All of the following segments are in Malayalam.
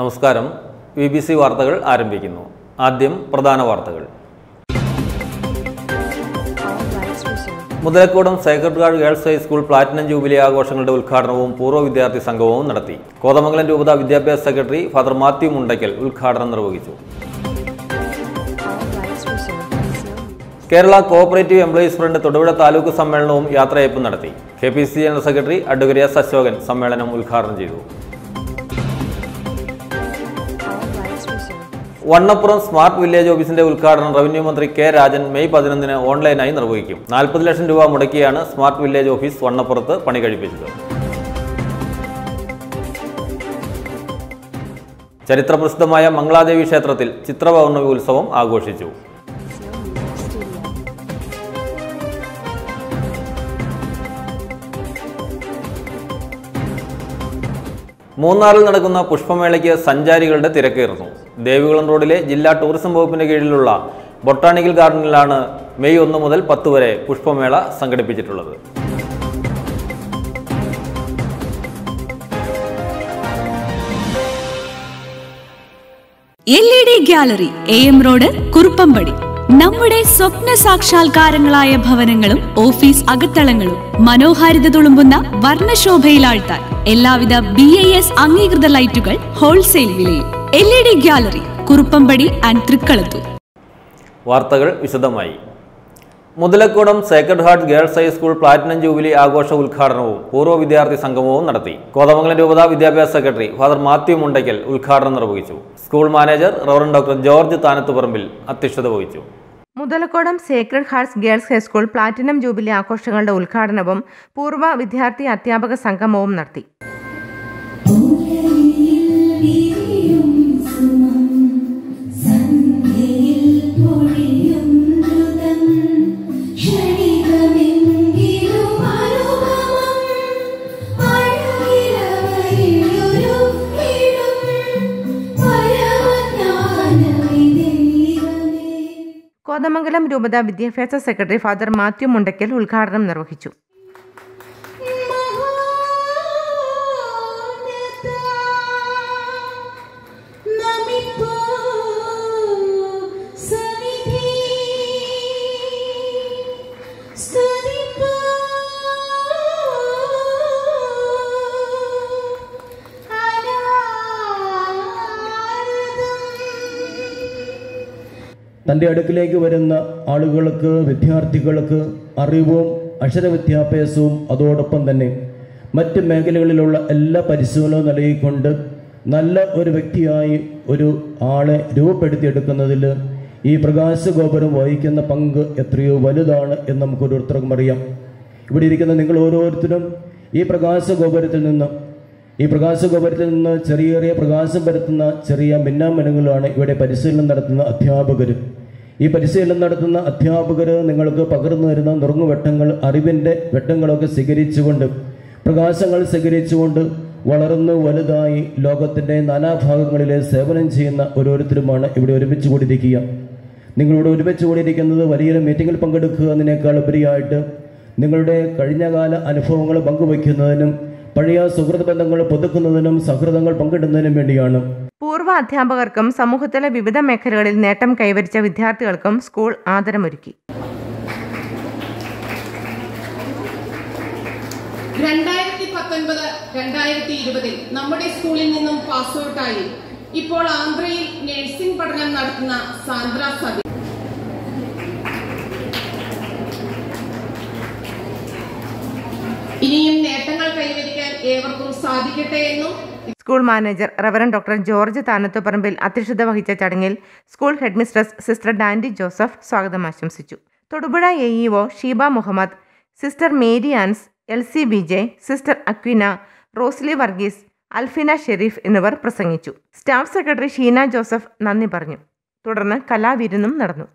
നമസ്കാരം. വി ബി സി വാർത്തകൾ ആരംഭിക്കുന്നു. ആദ്യം പ്രധാന വാർത്തകൾ. Muthalakodam sacred guard girls high school platinum jubilee ആഘോഷങ്ങളുടെ ഉദ്ഘാടനവും പൂർവ വിദ്യാർത്ഥി സംഗമവും നടത്തി. കോതമംഗലം രൂപത വിദ്യാഭ്യാസ സെക്രട്ടറി ഫാദർ മാത്യു മുണ്ടയ്ക്കൽ ഉദ്ഘാടനം നിർവഹിച്ചു. Kerala cooperative employees front Thodupuzha taluk സമ്മേളനവും യാത്രയയപ്പ് നടത്തി. K P C general secretary advocate S Ashokan സമ്മേളനം ഉദ്ഘാടനം ചെയ്തു. വണ്ണപ്പുറം സ്മാർട്ട് വില്ലേജ് ഓഫീസിന്റെ ഉദ്ഘാടനം റവന്യൂ മന്ത്രി കെ രാജൻ മെയ് പതിനൊന്നിന് ഓൺലൈനായി നിർവഹിക്കും. നാൽപ്പത് ലക്ഷം രൂപ മുടക്കിയാണ് സ്മാർട്ട് വില്ലേജ് ഓഫീസ് വണ്ണപ്പുറത്ത് പണി കഴിപ്പിച്ചത്. ചരിത്രപ്രസിദ്ധമായ മംഗളാദേവി ക്ഷേത്രത്തിൽ ചിത്രപൗർണമി ഉത്സവം ആഘോഷിച്ചു. മൂന്നാറിൽ നടക്കുന്ന പുഷ്പമേളയ്ക്ക് സഞ്ചാരികളുടെ തിരക്കേറുന്നു. ദേവികുളം റോഡിലെ ജില്ലാ ടൂറിസം വകുപ്പിന്റെ കീഴിലുള്ള ബൊട്ടാണിക്കൽ ഗാർഡനിലാണ് മെയ് ഒന്ന് മുതൽ പത്ത് വരെ പുഷ്പമേള സംഘടിപ്പിച്ചിട്ടുള്ളത്. L E D gallery A M road Kuruppampady. നമ്മുടെ സ്വപ്ന സാക്ഷാത്കാരങ്ങളായ ഭവനങ്ങളും ഓഫീസ് അകത്തളങ്ങളും മനോഹാരിത തുളുമ്പുന്ന വർണശോഭയിലാഴ്ത്താൻ എല്ലാവിധ ബി ഐ എസ് അംഗീകൃത ലൈറ്റുകൾ ഹോൾസെയിൽ വിലയിൽ. L E D gallery Kuruppampady and Thrikkalathoor വാർത്തകൾ വിശദമായി. Muthalakodam sacred heart girls high school platinum jubilee ആഘോഷ ഉദ്ഘാടനവും പൂർവ വിദ്യാർത്ഥി സംഗമവും നടത്തി. കോതമംഗലം രൂപത വിദ്യാഭ്യാസ സെക്രട്ടറി ഫാദർ മാത്യു മുണ്ടയ്ക്കൽ ഉദ്ഘാടനം നിർവഹിച്ചു. School manager reverend doctor George Thanathuparambil അധ്യക്ഷത വഹിച്ചു. Muthalakodam sacred hearts girls high school platinum jubilee ആഘോഷങ്ങളുടെ ഉദ്ഘാടനവും പൂർവ വിദ്യാർത്ഥി അധ്യാപക സംഗമവും നടത്തി കോതമംഗലം രൂപത വിദ്യാഭ്യാസ സെക്രട്ടറി ഫാദർ മാത്യു മുണ്ടയ്ക്കൽ ഉദ്ഘാടനം നിർവഹിച്ചു തന്റെ അടുക്കിലേക്ക് വരുന്ന ആളുകൾക്ക് വിദ്യാർത്ഥികൾക്ക് അറിവും അക്ഷരവിദ്യാഭ്യാസവും അതോടൊപ്പം തന്നെ മറ്റ് മേഖലകളിലുള്ള എല്ലാ പരിശീലനവും നൽകിക്കൊണ്ട് നല്ല ഒരു വ്യക്തിയായി ഒരു ആളെ രൂപപ്പെടുത്തിയെടുക്കുന്നതിൽ ഈ പ്രകാശഗോപുരം വഹിക്കുന്ന പങ്ക് എത്രയോ വലുതാണ് എന്ന് നമുക്ക് ഓരോരുത്തർക്കും അറിയാം. ഇവിടെ ഇരിക്കുന്ന നിങ്ങൾ ഓരോരുത്തരും ഈ പ്രകാശഗോപുരത്തിൽ നിന്ന് ഈ പ്രകാശഗോപുരത്തിൽ നിന്ന് ചെറിയ ചെറിയ പ്രകാശം പരത്തുന്ന ചെറിയ മിന്നാമിനങ്ങളാണ് ഇവിടെ പരിശീലനം നടത്തുന്ന അധ്യാപകർ ഈ പരിശീലനം നടത്തുന്ന അധ്യാപകർ നിങ്ങൾക്ക് പകർന്നു തരുന്ന നുറുങ്ങുവെട്ടങ്ങൾ അറിവിന്റെ വെട്ടങ്ങളൊക്കെ സ്വീകരിച്ചുകൊണ്ട് പ്രകാശങ്ങൾ സ്വീകരിച്ചുകൊണ്ട് വളർന്നു വലുതായി ലോകത്തിന്റെ നാനാഭാഗങ്ങളിലെ സേവനം ചെയ്യുന്ന ഓരോരുത്തരുമാണ് ഇവിടെ ഒരുമിച്ച് കൂടിയിരിക്കുക. നിങ്ങളോട് ഒരുമിച്ച് കൂടിയിരിക്കുന്നത് വലിയൊരു മീറ്റിങ്ങിൽ പങ്കെടുക്കുക എന്നതിനേക്കാൾ ഉപരിയായിട്ട് നിങ്ങളുടെ കഴിഞ്ഞകാല അനുഭവങ്ങൾ പങ്കുവയ്ക്കുന്നതിനും പഴയ സുഹൃത്ത് ബന്ധങ്ങൾ പുതുക്കുന്നതിനും സൗഹൃദങ്ങൾ പങ്കിടുന്നതിനും വേണ്ടിയാണ്. പൂർവ അധ്യാപകർക്കും സമൂഹത്തിലെ വിവിധ മേഖലകളിൽ നേട്ടം കൈവരിച്ച വിദ്യാർത്ഥികൾക്കും സ്കൂൾ ആദരമൊരുക്കി. രണ്ടായിരത്തി പത്തൊൻപത് രണ്ടായിരത്തി ഇരുപതിൽ നമ്മുടെ സ്കൂളിൽ നിന്നും പാസ് ഔട്ടായി ഇപ്പോൾ ആന്ധ്രയിൽ നഴ്സിംഗ് പഠനം നടത്തുന്ന സാന്ദ്ര സതി. ഇനിയും നേട്ടങ്ങൾ കൈവരിക്കാൻ ഏവർക്കും സാധിക്കട്ടെ എന്നും school manager reverend doctor George Thanathuparambil അധ്യക്ഷത വഹിച്ച ചടങ്ങിൽ school headmistress sister Dandy Joseph സ്വാഗതം ആശംസിച്ചു. Thodupuzha A E O Sheeba Muhammad sister Mary Ans L C J sister Aquina Rosly Varghese Alfina Sherif എന്നിവർ പ്രസംഗിച്ചു. സ്റ്റാഫ് സെക്രട്ടറി ഷീന ജോസഫ് നന്ദി പറഞ്ഞു. തുടർന്ന് കലാവിരുന്നും നടന്നു.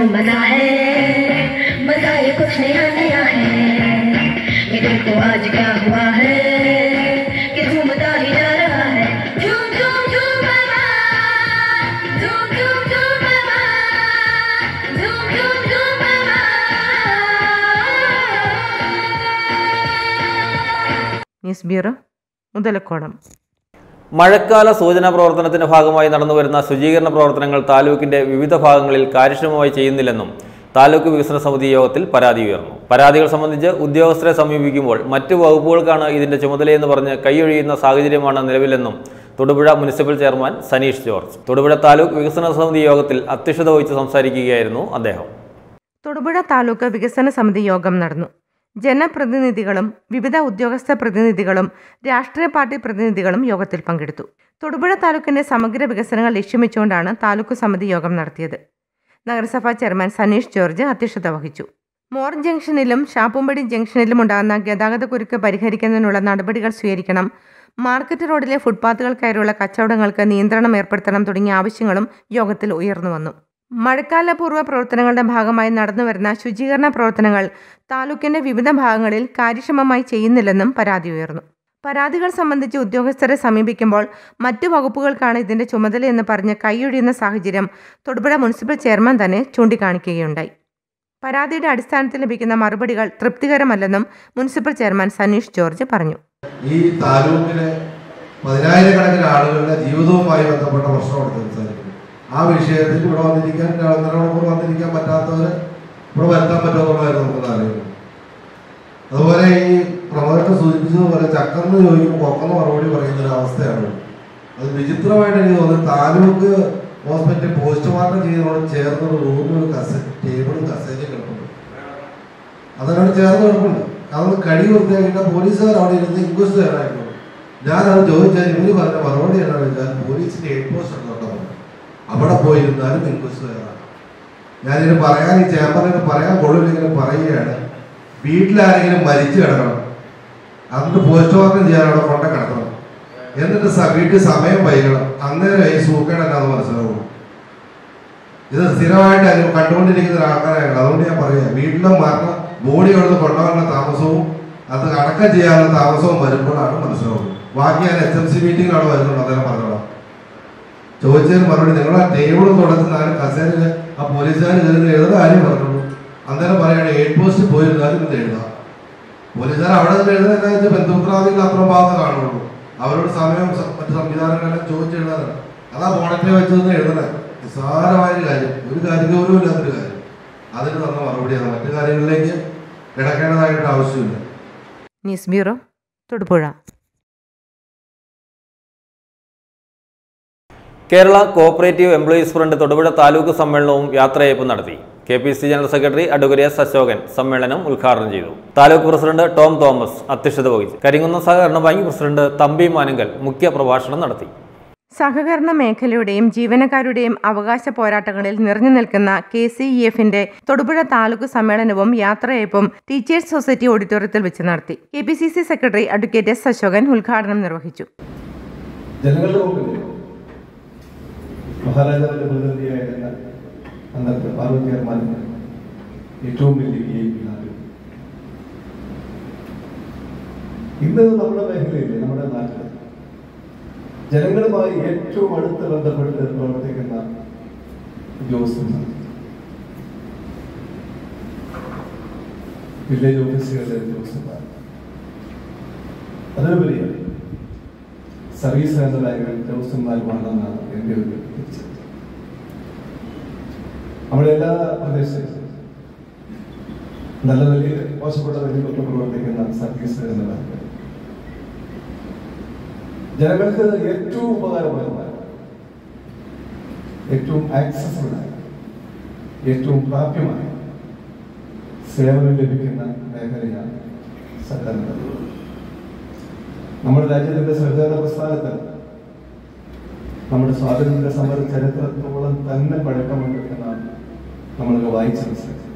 जो मज़ा है। मज़ा ये कुछ नया नया है। मेरे को आज क्या हुआ है? कि झूम ही जा മഴക്കാല സൂചനാ പ്രവർത്തനത്തിന്റെ ഭാഗമായി നടന്നുവരുന്ന ശുചീകരണ പ്രവർത്തനങ്ങൾ താലൂക്കിന്റെ വിവിധ ഭാഗങ്ങളിൽ കാര്യക്ഷമമായി ചെയ്യുന്നില്ലെന്നും താലൂക്ക് വികസന സമിതി യോഗത്തിൽ പരാതി ഉയർന്നു. പരാതികൾ സംബന്ധിച്ച് ഉദ്യോഗസ്ഥരെ സമീപിക്കുമ്പോൾ മറ്റു വകുപ്പുകൾക്കാണ് ഇതിന്റെ ചുമതലയെന്ന് പറഞ്ഞ് കൈയൊഴിയുന്ന സാഹചര്യമാണ് നിലവിലെന്നും Thodupuzha municipal chairman Saneesh George. Thodupuzha taluk വികസന സമിതി യോഗത്തിൽ അധ്യക്ഷത വഹിച്ച് സംസാരിക്കുകയായിരുന്നു അദ്ദേഹം. തൊടുപുഴ താലൂക്ക് വികസന സമിതി യോഗം നടന്നു. ജനപ്രതിനിധികളും വിവിധ ഉദ്യോഗസ്ഥ പ്രതിനിധികളും രാഷ്ട്രീയ പാർട്ടി പ്രതിനിധികളും യോഗത്തിൽ പങ്കെടുത്തു. തൊടുപുഴ താലൂക്കിന്റെ സമഗ്ര വികസനങ്ങൾ ലക്ഷ്യം വെച്ചുകൊണ്ടാണ് താലൂക്ക് സമിതി യോഗം നടത്തിയത്. നഗരസഭാ ചെയർമാൻ സനീഷ് ജോർജ് അധ്യക്ഷത വഹിച്ചു. മോർ ജംഗ്ഷനിലും ഷാപ്പുംപടി ജംഗ്ഷനിലും ഉണ്ടാകുന്ന ഗതാഗത കുരുക്ക് പരിഹരിക്കുന്നതിനുള്ള നടപടികൾ സ്വീകരിക്കണം. മാർക്കറ്റ് റോഡിലെ ഫുട്പാത്തുകൾക്കായുള്ള കച്ചവടങ്ങൾക്ക് നിയന്ത്രണം ഏർപ്പെടുത്തണം തുടങ്ങിയ ആവശ്യങ്ങളും യോഗത്തിൽ ഉയർന്നു വന്നു മഴക്കാലപൂർവ പ്രവർത്തനങ്ങളുടെ ഭാഗമായി നടന്നുവരുന്ന ശുചീകരണ പ്രവർത്തനങ്ങൾ താലൂക്കിന്റെ വിവിധ ഭാഗങ്ങളിൽ കാര്യക്ഷമമായി ചെയ്യുന്നില്ലെന്നും പരാതി ഉയർന്നു. പരാതികൾ സംബന്ധിച്ച് ഉദ്യോഗസ്ഥരെ സമീപിക്കുമ്പോൾ മറ്റു വകുപ്പുകൾക്കാണ് ഇതിന്റെ ചുമതലയെന്ന് പറഞ്ഞ് കൈയൊഴിയുന്ന സാഹചര്യം തൊടുപുഴ മുനിസിപ്പൽ ചെയർമാൻ തന്നെ ചൂണ്ടിക്കാണിക്കുകയുണ്ടായി. പരാതിയുടെ അടിസ്ഥാനത്തിൽ ലഭിക്കുന്ന മറുപടികൾ തൃപ്തികരമല്ലെന്നും മുനിസിപ്പൽ ചെയർമാൻ സനീഷ് ജോർജ് പറഞ്ഞു. ഈ താലൂക്കിലെ പതിനായിരക്കണക്കിന് ആളുകളുടെ ജീവിതവുമായി ബന്ധപ്പെട്ട സംസാരിക്കുന്നത് ആ വിഷയത്തിൽ ഇവിടെ വന്നിരിക്കാൻ നിലവിളക്കൂർ വന്നിരിക്കാൻ പറ്റാത്തവര് ഇവിടെ വരുത്താൻ പറ്റുമെന്നുള്ളതായിരുന്നു നമുക്ക് അറിയുന്നത് അതുപോലെ ഈ പ്രമോദത്തെ സൂചിപ്പിച്ചതുപോലെ ചക്കെന്ന് ചോദിക്കുമ്പോൾ കൊക്കെന്ന് മറുപടി പറയുന്ന ഒരു അവസ്ഥയാണ്. അത് വിചിത്രമായിട്ട് എനിക്ക് തോന്നുന്നത് താലൂക്ക് ഹോസ്പിറ്റലിൽ പോസ്റ്റ്മോർട്ടം ചെയ്തതോട് ചേർന്ന് റൂമിൽ കസ ടേബിളും കസേരയും കിടപ്പുണ്ട്. അതിനോട് ചേർന്ന് കിടപ്പുണ്ട്. അതൊന്ന് കടി വൃത്തിയാക്കിയിട്ട് പോലീസുകാർ അവിടെ ഇരുന്ന് ഇൻക്വസ്റ്റ് ചെയ്യാനായിരുന്നു ഞാനത് ചോദിച്ചാൽ ഇവർ പറഞ്ഞ മറുപടി എന്താണെന്ന് വെച്ചാൽ പോലീസിന്റെ ഹെഡ് പോസ്റ്റ് ഉണ്ട് അവിടെ പോയിരുന്നാലും ഇൻക്വസ്റ്റ് ചെയ്യാറാണ് ഞാനിത് പറയാൻ ഈ ചേമ്പറിന് പറയാൻ കൊള്ളില്ലെങ്കിലും പറയുകയാണ്. വീട്ടിലാരെങ്കിലും മരിച്ചു കിടക്കണം. എന്നിട്ട് പോസ്റ്റ്മോർട്ടം ചെയ്യാൻ അവിടെ കൊണ്ട കിടക്കണം. എന്നിട്ട് വീട്ടിൽ സമയം വൈകണം. അന്നേരം ഈ സൂക്കേട് എന്നാന്ന് മനസ്സിലാവുള്ളൂ ഇത് സ്ഥിരമായിട്ട് അതിന് കണ്ടുകൊണ്ടിരിക്കുന്ന ആൾക്കാരാണ്. അതുകൊണ്ട് ഞാൻ പറയാം വീട്ടിലും മരണം ബോഡി കൊടുത്ത് കൊണ്ടുപോകാനുള്ള താമസവും അത് അടക്കം ചെയ്യാനുള്ള താമസവും വരുമ്പോഴാണ് മനസ്സിലാവുന്നത്. ബാക്കി ഞാൻ എസ് എം സി മീറ്റിംഗ് അവിടെ വരുന്നുണ്ട് അദ്ദേഹം പറഞ്ഞോളാം. ചോദിച്ചതിന് മറുപടി നിങ്ങൾ ആ ടേബിൾ തുടക്കുന്ന ആരും കസേരയിൽ ആ പോലീസുകാർ കയറി എഴുതുന്ന കാര്യം പറഞ്ഞുള്ളൂ അന്നേരം പറയാണ് എയ്ഡ് പോസ്റ്റ് പോയിരുന്നാലും ഇത് എഴുതാം. പോലീസുകാർ അവിടെ നിന്ന് എഴുതുന്ന ബന്ധുപ്രാതികൾ അത്ര ഭാഗത്ത് കാണുള്ളൂ. അവരോട് സമയം മറ്റു സംവിധാനങ്ങളെല്ലാം ചോദിച്ചെഴുതാനാണ് അതാ ഫോണത്തിൽ വെച്ചതെന്ന് എഴുതണേ നിസ്സാരമായ കാര്യം. ഒരു കാര്യഗൗരവം ഇല്ലാത്തൊരു കാര്യം. അതിന് തന്ന മറുപടിയാണ് മറ്റു കാര്യങ്ങളിലേക്ക് കിടക്കേണ്ടതായിട്ട് ആവശ്യമില്ല. News bureau Thodupuzha. Kerala cooperative employees front Thodupuzha taluk സമ്മേളനവും യാത്രയയപ്പും നടത്തി. K P C general secretary advocate S Ashokan സമ്മേളനം ഉദ്ഘാടനം ചെയ്തു. താലൂക്ക് പ്രസിഡന്റ് ടോം തോമസ് അധ്യക്ഷത വഹിച്ചു. കരിങ്കുന്നം സഹകരണ ബാങ്ക് പ്രസിഡന്റ് തമ്പി മാനങ്കൽ മുഖ്യ പ്രഭാഷണം നടത്തി. സഹകരണ മേഖലയുടെയും ജീവനക്കാരുടെയും അവകാശ പോരാട്ടങ്ങളിൽ നിറഞ്ഞു നിൽക്കുന്ന കെ സി ഇ എഫിന്റെ തൊടുപുഴ താലൂക്ക് സമ്മേളനവും യാത്രയയപ്പും ടീച്ചേഴ്സ് സൊസൈറ്റി ഓഡിറ്റോറിയത്തിൽ വെച്ച് നടത്തി. K P C C secretary advocate S Ashokan ഉദ്ഘാടനം നിർവഹിച്ചു. ജനങ്ങളുടെ മുമ്പിൽ മഹാരാജാവിന്റെ പ്രതിനിധിയായിരുന്ന അന്നത്തെ പാർവതി ചെയർമാൻ ഏറ്റവും വലിയ വി ഐ ഇന്ന് നമ്മുടെ മേഖലയിൽ നമ്മുടെ നാട്ടിൽ ജനങ്ങളുമായി ഏറ്റവും അടുത്ത് ബന്ധപ്പെട്ട് പ്രവർത്തിക്കുന്ന ഉദ്യോഗസ്ഥന്മാർ. വില്ലേജ് ഓഫീസുകളിലെ ഉദ്യോഗസ്ഥന്മാർ. അതിനുപരിയായി സർവീസ് മേഖലകൾ ഉദ്യോഗസ്ഥന്മാരുമാണെന്നാണ് എന്റെ ഒരു നമ്മുടെ എല്ലാ പ്രദേശത്തും നല്ല വലിയ മോശപ്പെട്ട നിലയിലൊക്കെ പ്രവർത്തിക്കുന്ന സർവീസ് മേഖലകൾ ജനങ്ങൾക്ക് ഏറ്റവും ഉപകാരപ്രദമായ ഏറ്റവും ആക്സസിബിളായ ഏറ്റവും പ്രാപ്യമായ സേവനം ലഭിക്കുന്ന മേഖലയാണ് സഹകരണം നമ്മുടെ രാജ്യത്തിന്റെ സഹകരണ പ്രസ്ഥാനത്തിൽ നമ്മുടെ സ്വാതന്ത്ര്യ സമര ചരിത്രത്തോളം തന്നെ പഴക്കമുണ്ട് എന്നാണ് നമ്മളൊക്കെ വായിച്ച് മനസ്സിലാക്കുന്നത്.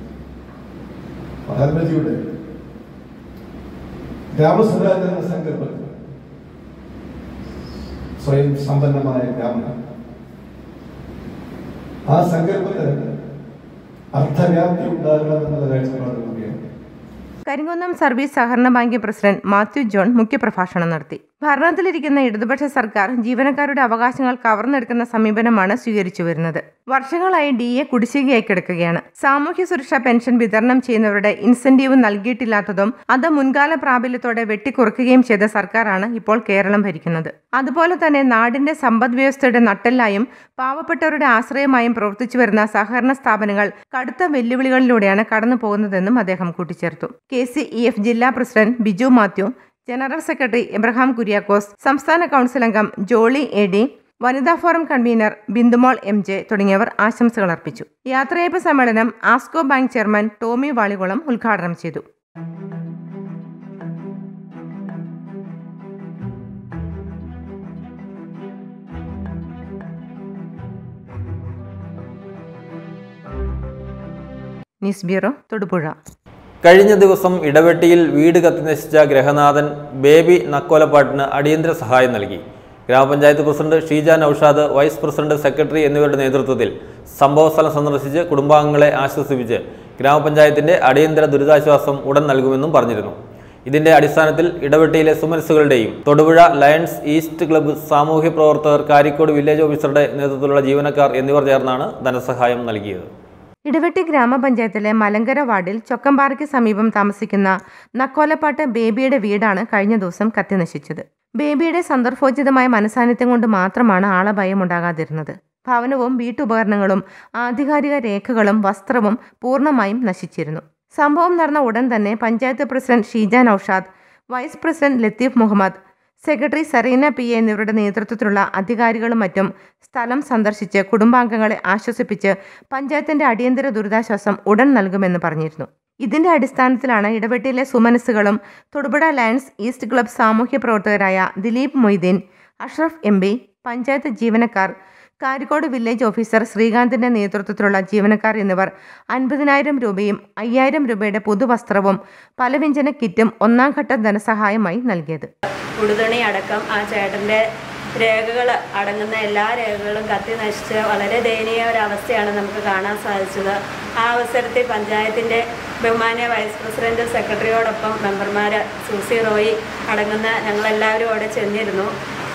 മഹാത്മജിയുടെ ഗ്രാമസ്വരാജ് എന്ന സങ്കല്പത്തിൽ സ്വയം സമ്പന്നമായ ഗ്രാമം ആ സങ്കല്പത്തിന് അർത്ഥവ്യാപ്തി ഉണ്ടാകണം എന്നുള്ള കാഴ്ചപ്പാട് കൂടിയാണ് കരിങ്കുന്നം സർവീസ് സഹകരണ ബാങ്ക് പ്രസിഡന്റ് മാത്യു ജോൺ മുഖ്യപ്രഭാഷണം നടത്തി ഭരണത്തിലിരിക്കുന്ന ഇടതുപക്ഷ സർക്കാർ ജീവനക്കാരുടെ അവകാശങ്ങൾ കവർന്നെടുക്കുന്ന സമീപനമാണ് സ്വീകരിച്ചു വരുന്നത്. വർഷങ്ങളായി ഡി എ കുടിശ്ശികയായി കിടക്കുകയാണ്. സാമൂഹ്യ സുരക്ഷാ പെൻഷൻ വിതരണം ചെയ്യുന്നവരുടെ ഇൻസെന്റീവ് നൽകിയിട്ടില്ലാത്തതും അത് മുൻകാല പ്രാബല്യത്തോടെ വെട്ടിക്കുറക്കുകയും ചെയ്ത സർക്കാരാണ് ഇപ്പോൾ കേരളം ഭരിക്കുന്നത്. അതുപോലെ തന്നെ നാടിന്റെ സമ്പദ് വ്യവസ്ഥയുടെ നട്ടെല്ലായും പാവപ്പെട്ടവരുടെ ആശ്രയമായും പ്രവർത്തിച്ചു വരുന്ന സഹകരണ സ്ഥാപനങ്ങൾ കടുത്ത വെല്ലുവിളികളിലൂടെയാണ് കടന്നു പോകുന്നതെന്നും അദ്ദേഹം കൂട്ടിച്ചേർത്തു. കെ സി ഇ എഫ് ജില്ലാ president Biju Mathew general secretary Abraham Kuriakose സംസ്ഥാന കൗൺസിൽ അംഗം ജോളി എ ഡി വനിതാ forum convener Bindumol M J തുടങ്ങിയവർ ആശംസകൾ അർപ്പിച്ചു. യാത്രയയപ്പ് സമ്മേളനം ആസ്കോ ബാങ്ക് ചെയർമാൻ ടോമി വാളികുളം ഉദ്ഘാടനം ചെയ്തു. News bureau Thodupuzha. കഴിഞ്ഞ ദിവസം ഇടവെട്ടിയിൽ വീട് കത്തിനശിച്ച ഗ്രഹനാഥൻ ബേബി നക്കോലപ്പാട്ടിന് അടിയന്തര സഹായം നൽകി. ഗ്രാമപഞ്ചായത്ത് president Sheeja Noushad vice president secretary എന്നിവരുടെ നേതൃത്വത്തിൽ സംഭവസ്ഥലം സന്ദർശിച്ച് കുടുംബാംഗങ്ങളെ ആശ്വസിപ്പിച്ച് ഗ്രാമപഞ്ചായത്തിന്റെ അടിയന്തര ദുരിതാശ്വാസം ഉടൻ നൽകുമെന്നും പറഞ്ഞിരുന്നു. ഇതിന്റെ അടിസ്ഥാനത്തിൽ ഇടവെട്ടിയിലെ സുമനസുകളുടെയും തൊടുപുഴ ലയൺസ് ഈസ്റ്റ് ക്ലബ്ബ് സാമൂഹ്യ പ്രവർത്തകർ കാരിക്കോട് വില്ലേജ് ഓഫീസറുടെ നേതൃത്വത്തിലുള്ള ജീവനക്കാർ എന്നിവർ ചേർന്നാണ് ധനസഹായം നൽകിയത്. ഇടവെട്ടി ഗ്രാമപഞ്ചായത്തിലെ മലങ്കര വാർഡിൽ ചൊക്കമ്പാറയ്ക്ക് സമീപം താമസിക്കുന്ന നക്കോലപ്പാട്ട് ബേബിയുടെ വീടാണ് കഴിഞ്ഞ ദിവസം കത്തിനശിച്ചത്. ബേബിയുടെ സന്ദർഭോചിതമായ മനസാന്നിധ്യം കൊണ്ട് മാത്രമാണ് ആളഭയം ഉണ്ടാകാതിരുന്നത്. ഭവനവും വീട്ടുപകരണങ്ങളും ആധികാരിക രേഖകളും വസ്ത്രവും പൂർണമായും നശിച്ചിരുന്നു. സംഭവം നടന്ന ഉടൻ തന്നെ panchayat president Sheejan Aushad vice president Latheef Muhammad secretary Sereena P A എന്നിവരുടെ നേതൃത്വത്തിലുള്ള അധികാരികളും മറ്റും സ്ഥലം സന്ദർശിച്ച് കുടുംബാംഗങ്ങളെ ആശ്വസിപ്പിച്ച് പഞ്ചായത്തിന്റെ അടിയന്തര ദുരിതാശ്വാസം ഉടൻ നൽകുമെന്ന് പറഞ്ഞിരുന്നു. ഇതിന്റെ അടിസ്ഥാനത്തിലാണ് ഇടവെട്ടിയിലെ സുമനസ്സുകളും തൊടുപുഴ ലയൺസ് ഈസ്റ്റ് ക്ലബ് സാമൂഹ്യ പ്രവർത്തകരായ ദിലീപ് മൊയ്തീൻ അഷ്റഫ് എം പഞ്ചായത്ത് ജീവനക്കാർ കാരിക്കോട് വില്ലേജ് ഓഫീസർ ശ്രീകാന്തിന്റെ നേതൃത്വത്തിലുള്ള ജീവനക്കാർ എന്നിവർ അൻപതിനായിരം രൂപയും അയ്യായിരം രൂപയുടെ പുതുവസ്ത്രവും പലവ്യഞ്ജന കിറ്റും ഒന്നാം ഘട്ട ധനസഹായമായി നൽകിയത്. ഉടുതുണി അടക്കം ആ ചേട്ടന്റെ രേഖകൾ അടങ്ങുന്ന എല്ലാ രേഖകളും കത്തി നശിച്ച് വളരെ ദയനീയ ഒരവസ്ഥയാണ് നമുക്ക് കാണാൻ സാധിച്ചത്. ആ അവസരത്തിൽ പഞ്ചായത്തിന്റെ ബഹുമാന്യ വൈസ് പ്രസിഡന്റ് സെക്രട്ടറിയോടൊപ്പം മെമ്പർമാർ സൂസി റോയി അടങ്ങുന്ന ഞങ്ങളെല്ലാവരും അവിടെ ചെന്നിരുന്നു.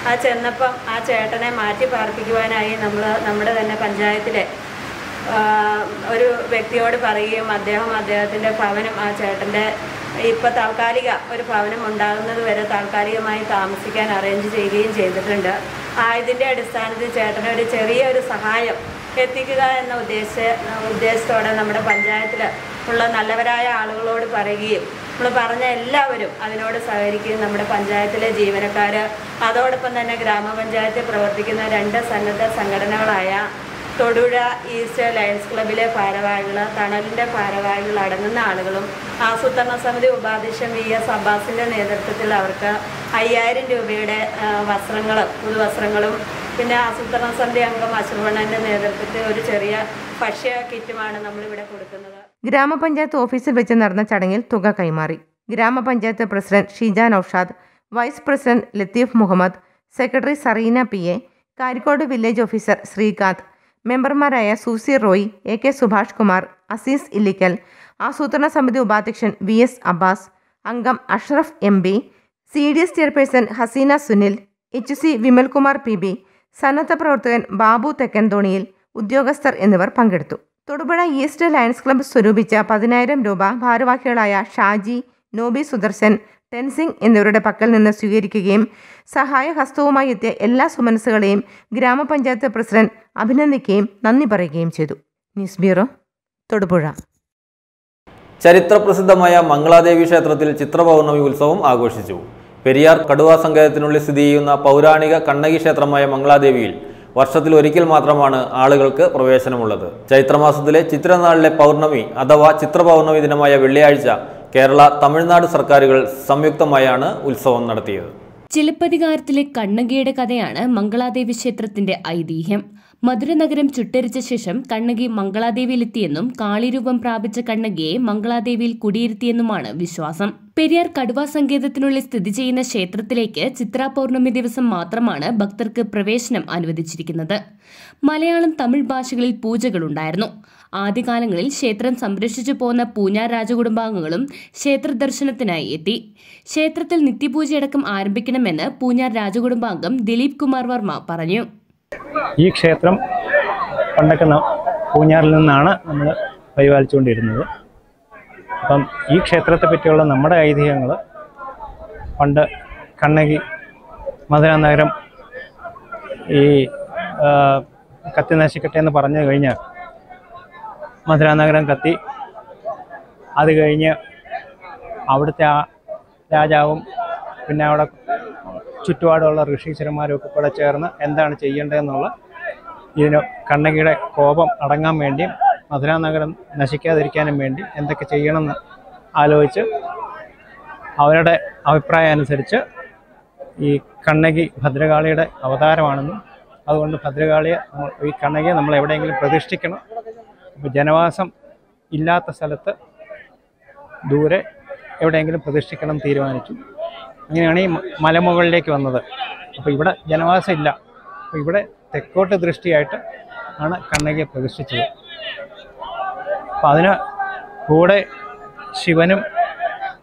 ആ ചെന്നപ്പം ആ ചേട്ടനെ മാറ്റി പാർപ്പിക്കുവാനായി നമ്മൾ നമ്മുടെ തന്നെ പഞ്ചായത്തിലെ ഒരു വ്യക്തിയോട് പറയുകയും അദ്ദേഹം അദ്ദേഹത്തിന്റെ ഭവനം ആ ചേട്ടന്റെ ഇപ്പോൾ താൽക്കാലിക ഒരു ഭവനം ഉണ്ടാകുന്നത് വരെ താൽക്കാലികമായി താമസിക്കാൻ അറേഞ്ച് ചെയ്യുകയും ചെയ്തിട്ടുണ്ട്. ആ ഇതിന്റെ അടിസ്ഥാനത്തിൽ ചേട്ടന് ഒരു ചെറിയൊരു സഹായം എത്തിക്കുക എന്ന ഉദ്ദേശ ഉദ്ദേശത്തോടെ നമ്മുടെ പഞ്ചായത്തിൽ ഉള്ള നല്ലവരായ ആളുകളോട് പറയുകയും നമ്മൾ പറഞ്ഞ എല്ലാവരും അതിനോട് സഹകരിക്കുകയും നമ്മുടെ പഞ്ചായത്തിലെ ജീവനക്കാർ അതോടൊപ്പം തന്നെ ഗ്രാമപഞ്ചായത്തിൽ പ്രവർത്തിക്കുന്ന രണ്ട് സന്നദ്ധ സംഘടനകളായ തൊടുപുഴ ഈസ്റ്റ് ലയൺസ് ക്ലബിലെ ഭാരവാഹികൾ തണലിന്റെ ഭാരവാഹികൾ അടങ്ങുന്ന ആളുകളും ആസൂത്രണ സമിതി ഉപാധ്യക്ഷൻ വി എസ് അബ്ബാസിന്റെ നേതൃത്വത്തിൽ അവർക്ക് അയ്യായിരം രൂപയുടെ വസ്ത്രങ്ങൾ പുതുവസ്ത്രങ്ങളും പിന്നെ ആസൂത്രണ സമിതി അംഗം അശ്രവണന്റെ നേതൃത്വത്തിൽ ഒരു ചെറിയ ഭക്ഷ്യ കിറ്റുമാണ് നമ്മളിവിടെ കൊടുക്കുന്നത്. ഗ്രാമപഞ്ചായത്ത് ഓഫീസിൽ വെച്ച് നടന്ന ചടങ്ങിൽ തുക കൈമാറി. ഗ്രാമപഞ്ചായത്ത് president Sheeja Naushad vice president Latheef Muhammad secretary Sareena P A Karikode village officer Srikanth മെമ്പർമാരായ Susie Roy A K Subhash Kumar Azeez Illikkal ആസൂത്രണ സമിതി ഉപാധ്യക്ഷൻ വി എസ് അബ്ബാസ് അംഗം Ashraf M B C D S chairperson Haseena Sunil H C Vimalkumar P B സന്നദ്ധ പ്രവർത്തകൻ ബാബു തെക്കൻതോണിയിൽ ഉദ്യോഗസ്ഥർ എന്നിവർ പങ്കെടുത്തു. തൊടുപുഴ ഈസ്റ്റ് ലയൺസ് ക്ലബ്ബ് സ്വരൂപിച്ച പതിനായിരം രൂപ ഭാരവാഹികളായ ഷാജി നോബി സുദർശൻ ടെൻസിംഗ് എന്നിവരുടെ പക്കൽ നിന്ന് സ്വീകരിക്കുകയും സഹായഹസ്തവുമായി എത്തിയ എല്ലാ സുമനസ്സുകളെയും ഗ്രാമപഞ്ചായത്ത് പ്രസിഡന്റ് അഭിനന്ദിക്കുകയും നന്ദി പറയുകയും ചെയ്തു. News bureau Thodupuzha. ചരിത്രപ്രസിദ്ധമായ മംഗളാദേവി ക്ഷേത്രത്തിൽ ചിത്രപൗർണമി ഉത്സവം ആഘോഷിച്ചു. പെരിയാർ കടുവാ സങ്കേതത്തിനുള്ളിൽ സ്ഥിതി ചെയ്യുന്ന പൗരാണിക കണ്ണകി ക്ഷേത്രമായ മംഗളാദേവിയിൽ വർഷത്തിൽ ഒരിക്കൽ മാത്രമാണ് ആളുകൾക്ക് പ്രവേശനമുള്ളത്. ചൈത്രമാസത്തിലെ ചിത്രനാളിലെ പൗർണമി അഥവാ ചിത്രപൗർണമി ദിനമായ വെള്ളിയാഴ്ച കേരള തമിഴ്നാട് സർക്കാരുകൾ സംയുക്തമായാണ് ഉത്സവം നടത്തിയത്. ചിലപ്പതികാരത്തിലെ കണ്ണകിയുടെ കഥയാണ് മംഗളാദേവി ക്ഷേത്രത്തിന്റെ ഐതിഹ്യം. മധുരനഗരം ചുട്ടരിച്ച ശേഷം കണ്ണകി മംഗളാദേവിയിലെത്തിയെന്നും കാളിരൂപം പ്രാപിച്ച കണ്ണകിയെ മംഗളാദേവിയിൽ കുടിയിരുത്തിയെന്നുമാണ് വിശ്വാസം. പെരിയാർ കടുവാ സങ്കേതത്തിനുള്ളിൽ സ്ഥിതി ചെയ്യുന്ന ക്ഷേത്രത്തിലേക്ക് ചിത്രാ പൗർണമി ദിവസം മാത്രമാണ് ഭക്തർക്ക് പ്രവേശനം അനുവദിച്ചിരിക്കുന്നത്. മലയാളം തമിഴ് ഭാഷകളിൽ പൂജകളുണ്ടായിരുന്നു. ആദ്യകാലങ്ങളിൽ ക്ഷേത്രം സംരക്ഷിച്ചു പോന്ന പൂഞ്ഞാർ രാജകുടുംബാംഗങ്ങളും ക്ഷേത്ര ദർശനത്തിനായി എത്തി. ക്ഷേത്രത്തിൽ നിത്യപൂജയടക്കം ആരംഭിക്കണമെന്ന് പൂഞ്ഞാർ രാജകുടുംബാംഗം ദിലീപ് കുമാർ വർമ്മ പറഞ്ഞു. ഈ ക്ഷേത്രം പണ്ടൊക്കെ പൂഞ്ഞാറിൽ നിന്നാണ് നമ്മൾ പരിപാലിച്ചുകൊണ്ടിരുന്നത്. അപ്പം ഈ ക്ഷേത്രത്തെ പറ്റിയുള്ള നമ്മുടെ ഐതിഹ്യങ്ങൾ പണ്ട് കണ്ണകി മധുര നഗരം ഈ കത്തി നശിക്കട്ടെ എന്ന് പറഞ്ഞു കഴിഞ്ഞാൽ മധുര നഗരം കത്തി അത് കഴിഞ്ഞ് അവിടുത്തെ ആ രാജാവും പിന്നെ അവിടെ ചുറ്റുപാടുള്ള ഋഷീശ്വരന്മാരും ഒക്കെ കൂടെ ചേർന്ന് എന്താണ് ചെയ്യേണ്ടതെന്നുള്ള ഇതിന് കണ്ണകിയുടെ കോപം അടങ്ങാൻ വേണ്ടിയും മധുര നഗരം നശിക്കാതിരിക്കാനും വേണ്ടി എന്തൊക്കെ ചെയ്യണമെന്ന് ആലോചിച്ച് അവരുടെ അഭിപ്രായം അനുസരിച്ച് ഈ കണ്ണകി ഭദ്രകാളിയുടെ അവതാരമാണെന്നും അതുകൊണ്ട് ഭദ്രകാളിയെ ഈ കണ്ണകിയെ നമ്മൾ എവിടെയെങ്കിലും പ്രതിഷ്ഠിക്കണം. അപ്പോൾ ജനവാസം ഇല്ലാത്ത സ്ഥലത്ത് ദൂരെ എവിടെയെങ്കിലും പ്രതിഷ്ഠിക്കണം തീരുമാനിച്ചു. അങ്ങനെയാണ് ഈ മലമുകളിലേക്ക് വന്നത്. അപ്പോൾ ഇവിടെ ജനവാസം ഇല്ല. അപ്പോൾ ഇവിടെ തെക്കോട്ട് ദൃഷ്ടിയായിട്ട് ആണ് കണ്ണകിയെ പ്രതിഷ്ഠിച്ചത്. അപ്പം അതിന് കൂടെ ശിവനും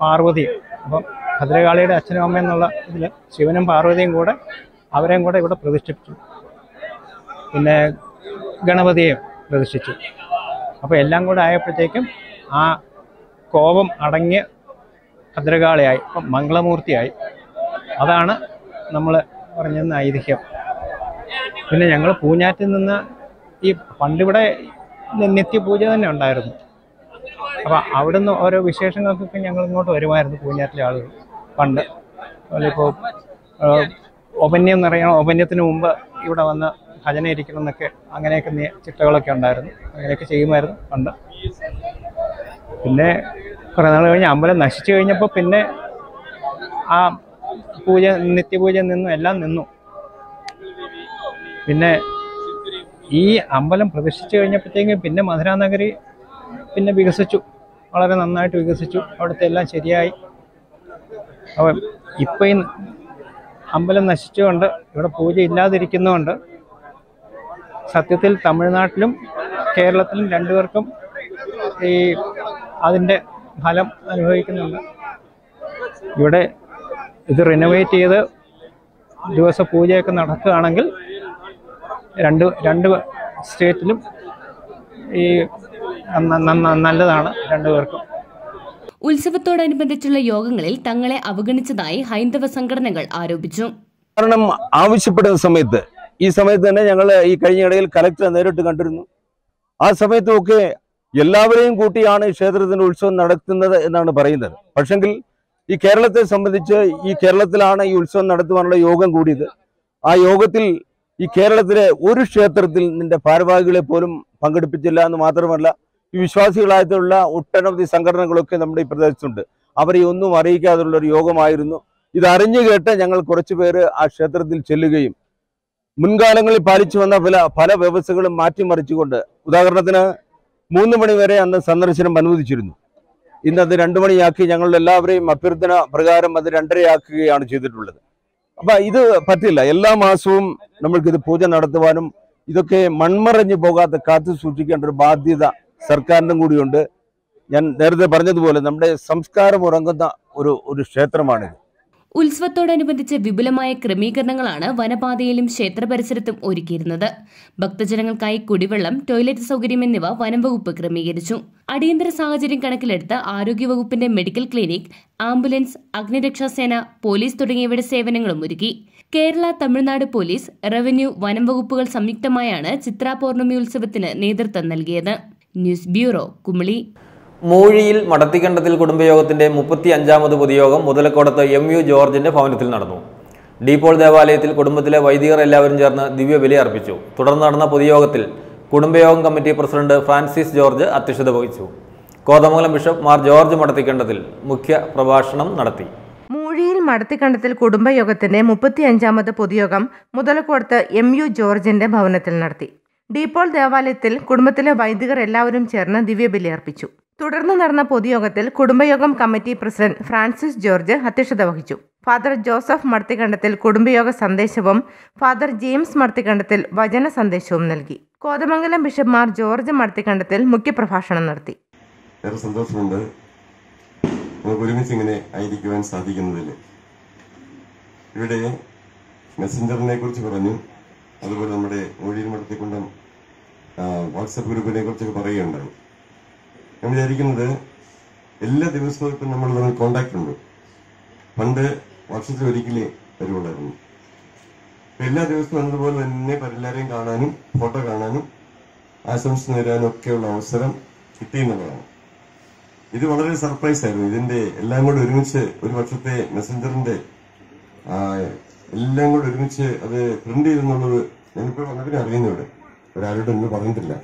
പാർവതിയും അപ്പം ഭദ്രകാളിയുടെ അച്ഛനും അമ്മ എന്നുള്ള ഇതിൽ ശിവനും പാർവതിയും കൂടെ അവരെയും കൂടെ ഇവിടെ പ്രതിഷ്ഠിപ്പിച്ചു. പിന്നെ ഗണപതിയെയും പ്രതിഷ്ഠിച്ചു. അപ്പോൾ എല്ലാം കൂടെ ആയപ്പോഴത്തേക്കും ആ കോപം അടങ്ങിയ ഭദ്രകാളിയായി ഇപ്പം മംഗളമൂർത്തിയായി. അതാണ് നമ്മൾ പറഞ്ഞിരുന്ന ഐതിഹ്യം. പിന്നെ ഞങ്ങൾ പൂഞ്ഞാറ്റിൽ നിന്ന് ഈ പണ്ടിവിടെ നിത്യപൂജ തന്നെ ഉണ്ടായിരുന്നു. അപ്പം അവിടുന്ന് ഓരോ വിശേഷങ്ങൾക്കൊക്കെ ഞങ്ങൾ ഇങ്ങോട്ട് വരുമായിരുന്നു പൂഞ്ഞാറ്റിലെ ആളുകൾ. പണ്ട് ഇപ്പോൾ ഒപന്യം നിറയണം ഒപന്യത്തിന് മുമ്പ് ഇവിടെ വന്ന് ഭജന ഇരിക്കണം എന്നൊക്കെ അങ്ങനെയൊക്കെ ചിട്ടകളൊക്കെ ഉണ്ടായിരുന്നു. അങ്ങനെയൊക്കെ ചെയ്യുമായിരുന്നു പണ്ട്. പിന്നെ കുറേ നാൾ കഴിഞ്ഞ് അമ്പലം നശിച്ചു കഴിഞ്ഞപ്പോൾ പിന്നെ ആ പൂജ നിത്യപൂജ നിന്നു എല്ലാം നിന്നു. പിന്നെ ഈ അമ്പലം പ്രതിഷ്ഠിച്ചു കഴിഞ്ഞപ്പോഴത്തേക്കും പിന്നെ മധുര നഗരി പിന്നെ വികസിച്ചു. വളരെ നന്നായിട്ട് വികസിച്ചു. അവിടുത്തെ എല്ലാം ശരിയായി. അപ്പം ഇപ്പം ഈ അമ്പലം നശിച്ചുകൊണ്ട് ഇവിടെ പൂജ ഇല്ലാതിരിക്കുന്നതുകൊണ്ട് സത്യത്തിൽ തമിഴ്നാട്ടിലും കേരളത്തിലും രണ്ടുപേർക്കും ഈ അതിന്റെ ഫലം അനുഭവിക്കുന്നുണ്ട്. ഇവിടെ ഇത് റിനോവേറ്റ് ചെയ്ത് ദിവസ പൂജയൊക്കെ നടക്കുകയാണെങ്കിൽ രണ്ട് രണ്ട് സ്റ്റേറ്റിലും ഈ നല്ലതാണ് രണ്ടു നല്ലതാണ് രണ്ടുപേർക്കും ഉത്സവത്തോടനുബന്ധിച്ചുള്ള യോഗങ്ങളിൽ തങ്ങളെ അവഗണിച്ചതായി ഹൈന്ദവ സംഘടനകൾ ആരോപിച്ചു. കാരണം ആവശ്യപ്പെടുന്ന സമയത്ത് ഈ സമയത്ത് തന്നെ ഞങ്ങൾ ഈ കഴിഞ്ഞ ഇടയിൽ കലക്ടറെ നേരിട്ട് കണ്ടിരുന്നു. ആ സമയത്തുമൊക്കെ എല്ലാവരെയും കൂട്ടിയാണ് ഈ ക്ഷേത്രത്തിന്റെ ഉത്സവം നടത്തുന്നത് എന്നാണ് പറയുന്നത്. പക്ഷെങ്കിൽ ഈ കേരളത്തെ സംബന്ധിച്ച് ഈ കേരളത്തിലാണ് ഈ ഉത്സവം നടത്തുവാനുള്ള യോഗം കൂടിയത്. ആ യോഗത്തിൽ ഈ കേരളത്തിലെ ഒരു ക്ഷേത്രത്തിൽ നിന്റെ ഭാരവാഹികളെ പോലും പങ്കെടുപ്പിച്ചില്ല എന്ന് മാത്രമല്ല ഈ വിശ്വാസികളായിട്ടുള്ള ഒട്ടനവധി സംഘടനകളൊക്കെ നമ്മുടെ ഈ പ്രദേശത്തുണ്ട്. അവരെ ഒന്നും അറിയിക്കാതുള്ള ഒരു യോഗമായിരുന്നു. ഇത് അറിഞ്ഞു കേട്ട് ഞങ്ങൾ കുറച്ചു പേര് ആ ക്ഷേത്രത്തിൽ ചെല്ലുകയും മുൻകാലങ്ങളിൽ പാലിച്ചു വന്ന പല പല വ്യവസ്ഥകളും മാറ്റിമറിച്ചുകൊണ്ട് ഉദാഹരണത്തിന് മൂന്ന് മണി വരെ അന്ന് സന്ദർശനം അനുവദിച്ചിരുന്നു. ഇന്ന് അത് രണ്ടു മണിയാക്കി ഞങ്ങൾ എല്ലാവരെയും അഭ്യർത്ഥന പ്രകാരം അത് രണ്ടരയാക്കുകയാണ് ചെയ്തിട്ടുള്ളത്. അപ്പൊ ഇത് പറ്റില്ല. എല്ലാ മാസവും നമ്മൾക്കിത് പൂജ നടത്തുവാനും ഇതൊക്കെ മൺമറഞ്ഞു പോകാതെ കാത്തു സൂക്ഷിക്കേണ്ട ഒരു ബാധ്യത സർക്കാരിനും കൂടിയുണ്ട്. ഞാൻ നേരത്തെ പറഞ്ഞതുപോലെ നമ്മുടെ സംസ്കാരം ഉറങ്ങുന്ന ഒരു ഒരു ക്ഷേത്രമാണിത്. ഉത്സവത്തോടനുബന്ധിച്ച് വിപുലമായ ക്രമീകരണങ്ങളാണ് വനപാതയിലും ക്ഷേത്ര പരിസരത്തും ഒരുക്കിയിരുന്നത്. ഭക്തജനങ്ങൾക്കായി കുടിവെള്ളം ടോയ്ലറ്റ് സൗകര്യം എന്നിവ വനം വകുപ്പ് ക്രമീകരിച്ചു. അടിയന്തര സാഹചര്യം കണക്കിലെടുത്ത് ആരോഗ്യവകുപ്പിന്റെ മെഡിക്കൽ ക്ലിനിക് ആംബുലൻസ് അഗ്നിരക്ഷാസേന പോലീസ് തുടങ്ങിയവയുടെ സേവനങ്ങളും ഒരുക്കി. കേരള തമിഴ്നാട് പോലീസ് റവന്യൂ വനം വകുപ്പുകൾ സംയുക്തമായാണ് ചിത്രാ ഉത്സവത്തിന് നേതൃത്വം നൽകിയത്. News bureau Kumily. മൂഴിയിൽ മടത്തിക്കണ്ടത്തിൽ കുടുംബയോഗത്തിന്റെ മുപ്പത്തി അഞ്ചാമത് പൊതുയോഗം മുതലക്കോടത്ത് എം യു ജോർജിന്റെ ഭവനത്തിൽ നടന്നു. ഡീപോൾ ദേവാലയത്തിൽ കുടുംബത്തിലെ വൈദികർ എല്ലാവരും ചേർന്ന് ദിവ്യ ബലി അർപ്പിച്ചു. തുടർന്ന് നടന്ന പൊതുയോഗത്തിൽ കുടുംബയോഗം കമ്മിറ്റി പ്രസിഡന്റ് ഫ്രാൻസിസ് ജോർജ് അധ്യക്ഷത വഹിച്ചു. കോതമംഗലം ബിഷപ്പ് മാർ ജോർജ് മടത്തിക്കണ്ടത്തിൽ മുഖ്യ പ്രഭാഷണം നടത്തി. മൂഴിയിൽ മടത്തിക്കണ്ടത്തിൽ കുടുംബയോഗത്തിന്റെ മുപ്പത്തിയഞ്ചാമത് പൊതുയോഗം മുതലക്കോടത്ത് എം യു ജോർജിന്റെ ഭവനത്തിൽ നടത്തി. ഡീപോൾ ദേവാലയത്തിൽ കുടുംബത്തിലെ വൈദികർ എല്ലാവരും ചേർന്ന് ദിവ്യബലി അർപ്പിച്ചു. തുടർന്ന് നടന്ന പൊതുയോഗത്തിൽ കുടുംബയോഗം കമ്മിറ്റി പ്രസിഡന്റ് ഫ്രാൻസിസ് ജോർജ് അധ്യക്ഷത വഹിച്ചു. ഫാദർ ജോസഫ് മർത്തികണ്ഠത്തിൽ കുടുംബയോഗ സന്ദേശവും ഫാദർ ജെയിംസ് മർത്തികണ്ഠത്തിൽ വചന സന്ദേശവും നൽകി. കോതമംഗലം ബിഷപ്പ് മാർ ജോർജ് മർത്തികണ്ഠത്തിൽ മുഖ്യപ്രഭാഷണം നടത്തി. സന്തോഷമുണ്ട് നമുക്ക് ഒരുമിച്ച് ഇങ്ങനെ ആയിരിക്കുവാൻ സാധിക്കുന്നതിൽ. ഇവിടെ മെസ്സഞ്ചറിനെ കുറിച്ച് പറഞ്ഞു അതുപോലെ നമ്മുടെ മൊഴിയിൽ മടത്തിക്കൊണ്ടും വാട്സപ്പ് ഗ്രൂപ്പിനെ കുറിച്ചൊക്കെ പറയുകയുണ്ടായി. ഞാൻ വിചാരിക്കുന്നത് എല്ലാ ദിവസവും ഇപ്പം നമ്മൾ തമ്മിൽ കോണ്ടാക്ട് ഉണ്ട്. പണ്ട് വർഷത്തിൽ ഒരിക്കലേ വരുവുള്ളായിരുന്നു. ഇപ്പൊ എല്ലാ ദിവസവും എന്നതുപോലെ തന്നെ പലരെയും കാണാനും ഫോട്ടോ കാണാനും ആശംസ നേരാനും ഒക്കെയുള്ള അവസരം കിട്ടി കിട്ടിയെന്നുള്ളതാണ് ഇത് വളരെ സർപ്രൈസ് ആയിരുന്നു. ഇതിന്റെ എല്ലാം കൂടെ ഒരുമിച്ച് ഒരു വർഷത്തെ മെസ്സഞ്ചറിന്റെ എല്ലാം കൂടെ ഒരുമിച്ച് അത് പ്രിന്റ് ചെയ്തെന്നുള്ളത് ഞാനിപ്പോ വളരെ അറിയുന്നു ഇവിടെ ഒന്നും പറഞ്ഞിട്ടില്ല.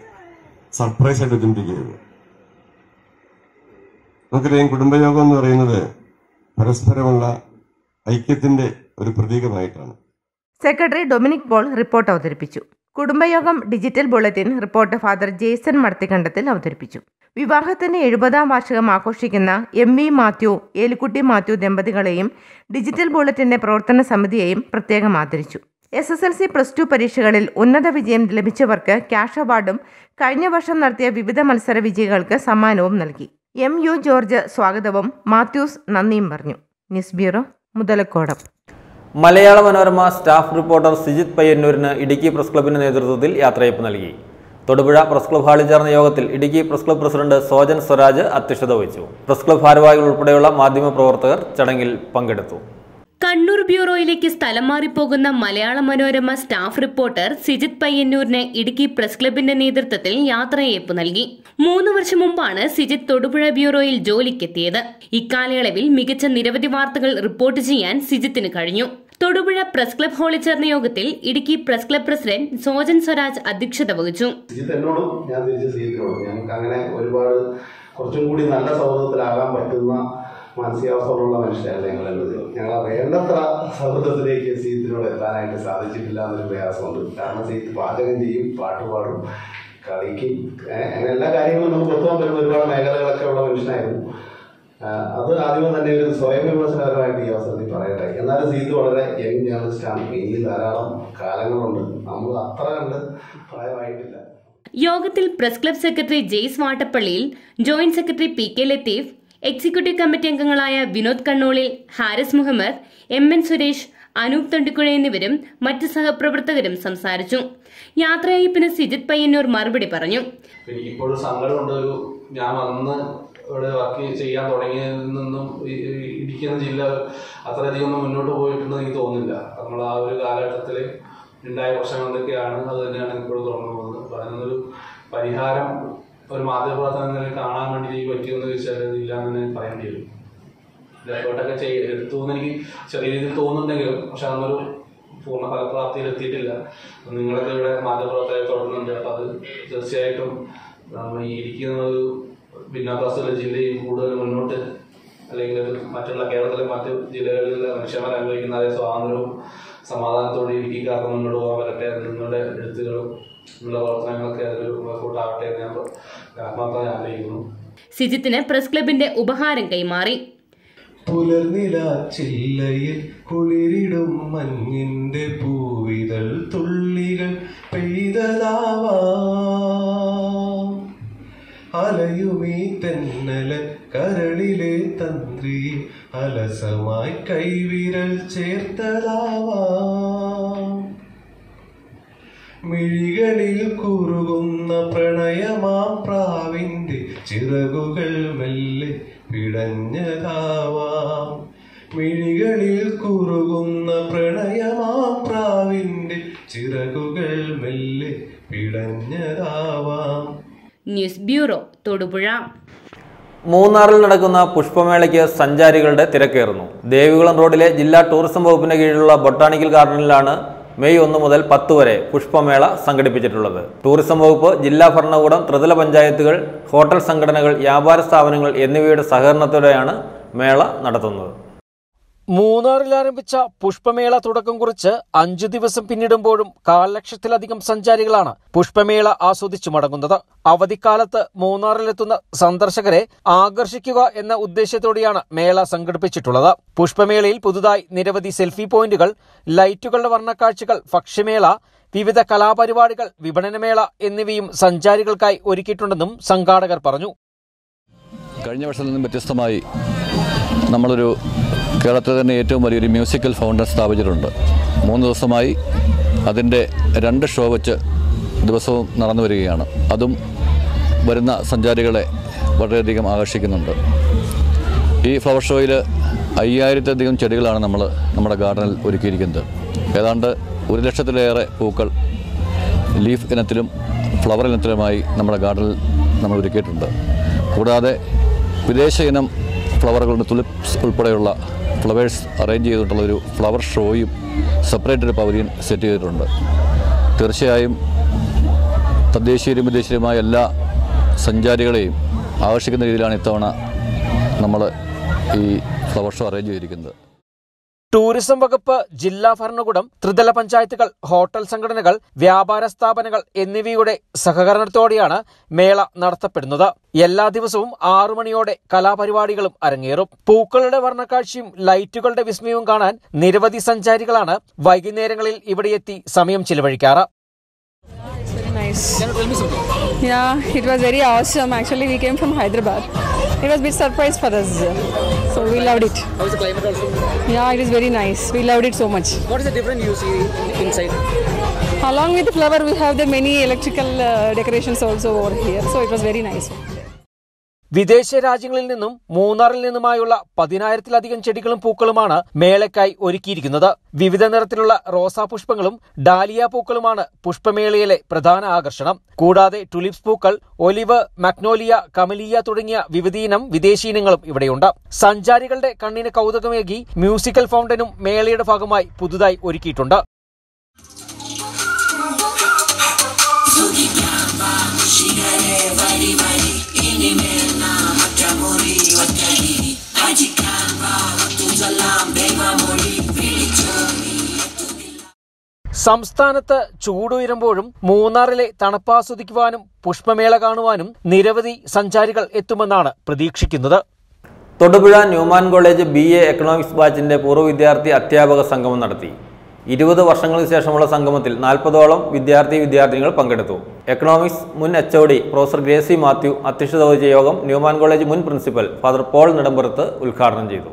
സർപ്രൈസ് ആയിട്ട് ഇതിണ്ടിരിക്കുന്നത് നമുക്കറിയാം കുടുംബയോഗം എന്ന് പറയുന്നത് പരസ്പരമുള്ള ഐക്യത്തിന്റെ ഒരു പ്രതീകമായിട്ടാണ്. സെക്രട്ടറി ഡൊമിനിക് പോൾ റിപ്പോർട്ട് അവതരിപ്പിച്ചു. കുടുംബയോഗം digital bulletin report father Jason Madathikandathil അവതരിപ്പിച്ചു. വിവാഹത്തിന്റെ എഴുപതാം വാർഷികം ആഘോഷിക്കുന്ന എം വി മാത്യു ഏലിക്കുട്ടി മാത്യു ദമ്പതികളെയും ഡിജിറ്റൽ ബുള്ളറ്റിന്റെ പ്രവർത്തന സമിതിയെയും പ്രത്യേകം ആദരിച്ചു. S S L C plus two പരീക്ഷകളിൽ ഉന്നത വിജയം ലഭിച്ചവർക്ക് ക്യാഷ് അവാർഡും കഴിഞ്ഞ വർഷം നടത്തിയ വിവിധ മത്സര വിജയികൾക്ക് സമ്മാനവും നൽകി. എം യു ജോർജ് സ്വാഗതവും. മാത്യൂസ് നന്ദിയും പറഞ്ഞു. News bureau Muthalakodam. Malayala Manorama staff reporter Sijith പയ്യന്നൂരിന് Idukki press ക്ലബിന്റെ നേതൃത്വത്തിൽ യാത്രയപ്പ് നൽകി. തൊടുപുഴ പ്രസ് ക്ലബ് ഹാളിൽ ചേർന്ന യോഗത്തിൽ Idukki press club president Sojan Swaraj അധ്യക്ഷത വഹിച്ചു. പ്രസ് ക്ലബ് ഭാരവാഹികൾ ഉൾപ്പെടെയുള്ള മാധ്യമപ്രവർത്തകർ ചടങ്ങിൽ പങ്കെടുത്തു. കണ്ണൂർ ബ്യൂറോയിലേക്ക് സ്ഥലം മാറിപ്പോകുന്ന മലയാള മനോരമ സ്റ്റാഫ് റിപ്പോർട്ടർ സിജിത് പയ്യന്നൂരിന് ഇടുക്കി പ്രസ് ക്ലബിന്റെ നേതൃത്വത്തിൽ യാത്രയേപ്പ് നൽകി. മൂന്ന് വർഷം മുമ്പാണ് സിജിത് തൊടുപുഴ ബ്യൂറോയിൽ ജോലിക്കെത്തിയത്. ഇക്കാലയളവിൽ മികച്ച നിരവധി വാർത്തകൾ റിപ്പോർട്ട് ചെയ്യാൻ സിജിത്തിന് കഴിഞ്ഞു. തൊടുപുഴ പ്രസ് ക്ലബ് ഹാളിൽ ചേർന്ന യോഗത്തിൽ Idukki press club president Sojan Swaraj അധ്യക്ഷത വഹിച്ചു. അങ്ങനെ ഒരുപാട് കുറച്ചും കൂടി നല്ല സൗഹൃദത്തിലാകാൻ പറ്റുന്ന മാനസികാവസ്ഥകളുള്ള മനുഷ്യരല്ല ഞങ്ങൾ എല്ലാവരും ഞങ്ങൾ വേണ്ടത്ര സൗഹൃദത്തിലേക്ക് സീത്തിനോട് എത്താനായിട്ട് സാധിച്ചിട്ടില്ല എന്നൊരു പ്രയാസമുണ്ട്. കാരണം സീത്ത് പാചകം ചെയ്യും പാട്ട് പാടും കളിക്കും. അങ്ങനെ എല്ലാ കാര്യങ്ങളും നമുക്ക് ഒത്തുവാൻ പറ്റുന്ന ഒരുപാട് മേഖലകളൊക്കെ ഉള്ള മനുഷ്യനായിരുന്നു. അത് ആദ്യമേ തന്നെ ഒരു സ്വയം വിമർശനപരമായിട്ട് ഈ അവസരത്തിൽ പറയട്ടെ. എന്നാലും സീത്ത് വളരെ യങ് ജേർണലിസ്റ്റാണ്. ഇനി ധാരാളം കാലങ്ങളുണ്ട്. നമ്മൾ അത്ര കണ്ട് പ്രായമായിട്ടില്ല. യോഗത്തിൽ press club secretary Jaise Vattappallil joint secretary P K Latheef executive committee അംഗങ്ങളായ വിനോദ് കണ്ണോളിൽ ഹാരിസ് മുഹമ്മദ് എം എൻ സുരേഷ് അനൂപ് തൊണ്ടിക്കുഴ എന്നിവരും മറ്റ് സഹപ്രവർത്തകരും സംസാരിച്ചു. യാത്രയയപ്പിന് സിജിത് പയ്യന്നൂർ മറുപടി പറഞ്ഞു. ഒരു ഞാൻ ഇവിടെ വർക്ക് ചെയ്യാൻ തുടങ്ങിയതിൽ നിന്നും ഇടുക്കിയെന്ന ജില്ല അത്രയധികം ഒന്നും മുന്നോട്ട് പോയിട്ടുണ്ടെന്ന് എനിക്ക് തോന്നുന്നില്ല. നമ്മൾ ആ ഒരു കാലഘട്ടത്തിൽ ഉണ്ടായ പ്രശ്നങ്ങൾ എന്തൊക്കെയാണ് അത് തന്നെയാണ് ഇപ്പോഴും തുറന്നു പോകുന്നത് അതിനൊരു പരിഹാരം ഒരു മാധ്യമപ്രവർത്തനം കാണാൻ വേണ്ടി പറ്റിയെന്ന് ചോദിച്ചാൽ ഇല്ല എന്ന് തന്നെ പറയേണ്ടി വരും. എഫേർട്ടൊക്കെ ചെയ്യ എടുത്തു എന്ന് എനിക്ക് ചെറിയ രീതിയിൽ തോന്നുന്നുണ്ടെങ്കിലും പക്ഷെ അതൊരു പൂർണ ഫലപ്രാപ്തിയിൽ എത്തിയിട്ടില്ല. നിങ്ങളൊക്കെ ഇവിടെ മാധ്യമപ്രവർത്തകരെ തുടരുന്നുണ്ട്. അപ്പം അത് തീർച്ചയായിട്ടും ഈ ഇരിക്കുന്ന ഒരു ഭിന്നാഭാസമുള്ള ജില്ലയും കൂടുതൽ മുന്നോട്ട് അല്ലെങ്കിൽ മറ്റുള്ള കേരളത്തിലെ മറ്റ് ജില്ലകളിലെ മനുഷ്യന്മാർ അനുഭവിക്കുന്ന അതേ സ്വാതന്ത്ര്യവും സമാധാനത്തോടെ ഇടുക്കിക്കാർക്ക് മുന്നോട്ട് പോകാൻ പറ്റട്ടെ. നിങ്ങളുടെ എഴുത്തുകളും നിങ്ങളുടെ പ്രവർത്തനങ്ങളൊക്കെ അതൊരു വർക്കൗട്ടാവട്ടെ എന്ന് ഞാൻ ആത്മാർത്ഥമായി ആഗ്രഹിക്കുന്നു സിജിത്തിന് പ്രസ് ക്ലബിന്റെ ഉപഹാരം കൈമാറി. പുലർനില ചില്ലയിൽ കുളിരിടും മഞ്ഞിന്റെ പൂവിതൾ തുള്ളികൾ പെയ്തതാവാം. അലയുമീ തെന്നല കരളിലെ തന്ത്രി അലസമായി കൈവിരൽ ചേർത്തതാവാം. മിഴികളിൽ കുറുകുന്ന പ്രണയമാം പ്രാവിന്റെ ചിറകുകൾ മെല്ലെ പിടഞ്ഞതാവാം. മിഴികളിൽ കുറുകുന്ന പ്രണയമാം പ്രാവിന്റെ ചിറകുകൾ മെല്ലെ പിടഞ്ഞതാവാം. News bureau Thodupuzha. മൂന്നാറിൽ നടക്കുന്ന പുഷ്പമേളയ്ക്ക് സഞ്ചാരികളുടെ തിരക്കേറുന്നു. ദേവികുളം റോഡിലെ ജില്ലാ ടൂറിസം വകുപ്പിന് കീഴിലുള്ള ബൊട്ടാണിക്കൽ ഗാർഡനിലാണ് മെയ് ഒന്ന് മുതൽ പത്ത് വരെ പുഷ്പമേള സംഘടിപ്പിച്ചിട്ടുള്ളത്. ടൂറിസം വകുപ്പ് ജില്ലാ ഭരണകൂടം ത്രിതല പഞ്ചായത്തുകൾ ഹോട്ടൽ സംഘടനകൾ വ്യാപാര സ്ഥാപനങ്ങൾ എന്നിവയുടെ സഹകരണത്തോടെയാണ് മേള നടത്തുന്നത്. മൂന്നാറിൽ ആരംഭിച്ച പുഷ്പമേള തുടക്കം കുറിച്ച് അഞ്ചു ദിവസം പിന്നിടുമ്പോഴും കാൽ ലക്ഷത്തിലധികം സഞ്ചാരികളാണ് പുഷ്പമേള ആസ്വദിച്ചു മടങ്ങുന്നത്. അവധിക്കാലത്ത് മൂന്നാറിലെത്തുന്ന സന്ദർശകരെ ആകർഷിക്കുക എന്ന ഉദ്ദേശത്തോടെയാണ് മേള സംഘടിപ്പിച്ചിട്ടുള്ളത്. പുഷ്പമേളയിൽ പുതുതായി നിരവധി സെൽഫി പോയിന്റുകൾ ലൈറ്റുകളുടെ വർണക്കാഴ്ചകൾ ഭക്ഷ്യമേള വിവിധ കലാപരിപാടികൾ വിപണനമേള എന്നിവയും സഞ്ചാരികൾക്കായി ഒരുക്കിയിട്ടുണ്ടെന്നും സംഘാടകർ പറഞ്ഞു. കഴിഞ്ഞ വർഷത്തിൽ നിന്നും വ്യത്യസ്തമായി നമ്മളൊരു കേരളത്തിലെ തന്നെ ഏറ്റവും വലിയൊരു മ്യൂസിക്കൽ ഫൗണ്ടൻ സ്ഥാപിച്ചിട്ടുണ്ട്. മൂന്ന് ദിവസമായി അതിന്റെ രണ്ട് ഷോ വെച്ച് ദിവസവും നടന്നു വരികയാണ്. അതും വരുന്ന സഞ്ചാരികളെ വളരെയധികം ആകർഷിക്കുന്നുണ്ട്. ഈ ഫ്ലവർ ഷോയിൽ അയ്യായിരത്തധികം ചെടികളാണ് നമ്മൾ നമ്മുടെ ഗാർഡനിൽ ഒരുക്കിയിരിക്കുന്നത്. ഏതാണ്ട് ഒരു ലക്ഷത്തിലേറെ പൂക്കൾ ലീഫ് ഇനത്തിലും ഫ്ലവർ ഇനത്തിലുമായി നമ്മുടെ ഗാർഡനിൽ നമ്മൾ ഒരുക്കിയിട്ടുണ്ട്. കൂടാതെ വിദേശ ഇനം ഫ്ലവറുകളുടെ തുലിപ്സ് ഉൾപ്പെടെയുള്ള ഫ്ലവേഴ്സ് അറേഞ്ച് ചെയ്തിട്ടുള്ള ഒരു ഫ്ലവർ ഷോയും സെപ്പറേറ്റ് ഒരു പവലിയൻ സെറ്റ് ചെയ്തിട്ടുണ്ട്. തീർച്ചയായും തദ്ദേശീയരും വിദേശീയരുമായ എല്ലാ സഞ്ചാരികളെയും ആകർഷിക്കുന്ന രീതിയിലാണ് ഇത്തവണ നമ്മൾ ഈ ഫ്ലവർ ഷോ അറേഞ്ച് ചെയ്തിരിക്കുന്നത്. ടൂറിസം വകുപ്പ് ജില്ലാ ഭരണകൂടം ത്രിതല പഞ്ചായത്തുകൾ ഹോട്ടൽ സംഘടനകൾ വ്യാപാര സ്ഥാപനങ്ങൾ എന്നിവയുടെ സഹകരണത്തോടെയാണ് മേള നടത്തപ്പെടുന്നത്. എല്ലാ ദിവസവും ആറു മണിയോടെ കലാപരിപാടികളും അരങ്ങേറും. പൂക്കളുടെ വർണക്കാഴ്ചയും ലൈറ്റുകളുടെ വിസ്മയവും കാണാൻ നിരവധി സഞ്ചാരികളാണ് വൈകുന്നേരങ്ങളിൽ ഇവിടെയെത്തി സമയം ചിലവഴിക്കാറ്. Nice. Yeah, it was very awesome. Actually, we came from Hyderabad. It was a bit surprise for us. So we loved it. How is the climate also? Yeah, it is very nice. We loved it so much. What is the difference you see inside? Along with the flower, we have the many electrical uh, decorations also over here. So it was very nice. വിദേശ രാജ്യങ്ങളിൽ നിന്നും മൂന്നാറിൽ നിന്നുമായുള്ള പതിനായിരത്തിലധികം ചെടികളും പൂക്കളുമാണ് മേളയ്ക്കായി ഒരുക്കിയിരിക്കുന്നത്. വിവിധ നിറത്തിലുള്ള റോസാ പുഷ്പങ്ങളും ഡാലിയ പൂക്കളുമാണ് പുഷ്പമേളയിലെ പ്രധാന ആകർഷണം. കൂടാതെ ടുലിപ്സ് പൂക്കൾ ഒലിവ് മഗ്നോലിയ കമലിയ തുടങ്ങിയ വിവിധയിനം വിദേശീനങ്ങളും ഇവിടെയുണ്ട്. സഞ്ചാരികളുടെ കണ്ണിന് കൗതുകമേകി മ്യൂസിക്കൽ ഫൗണ്ടനും മേളയുടെ ഭാഗമായി പുതുതായി ഒരുക്കിയിട്ടുണ്ട്. സംസ്ഥാനത്ത് ചൂടുയരുമ്പോഴും മൂന്നാറിലെ തണുപ്പാസ്വദിക്കുവാനും പുഷ്പമേള കാണുവാനും നിരവധി സഞ്ചാരികൾ എത്തുമെന്നാണ് പ്രതീക്ഷിക്കുന്നത്. Thodupuzha Newman college B A economics ബാച്ചിന്റെ പൂർവ വിദ്യാർത്ഥി അധ്യാപക സംഗമം നടത്തി. ഇരുപത് വർഷങ്ങൾക്ക് ശേഷമുള്ള സംഗമത്തിൽ നാൽപ്പതോളം വിദ്യാർത്ഥി വിദ്യാർത്ഥിനികൾ പങ്കെടുത്തു. എക്കണോമിക്സ് മുൻ H O D professor Gracy Mathew അധ്യക്ഷത വഹിച്ച യോഗം ന്യൂമാൻ കോളേജ് മുൻ പ്രിൻസിപ്പൽ ഫാദർ പോൾ നെടുമ്പുറത്ത് ഉദ്ഘാടനം ചെയ്തു.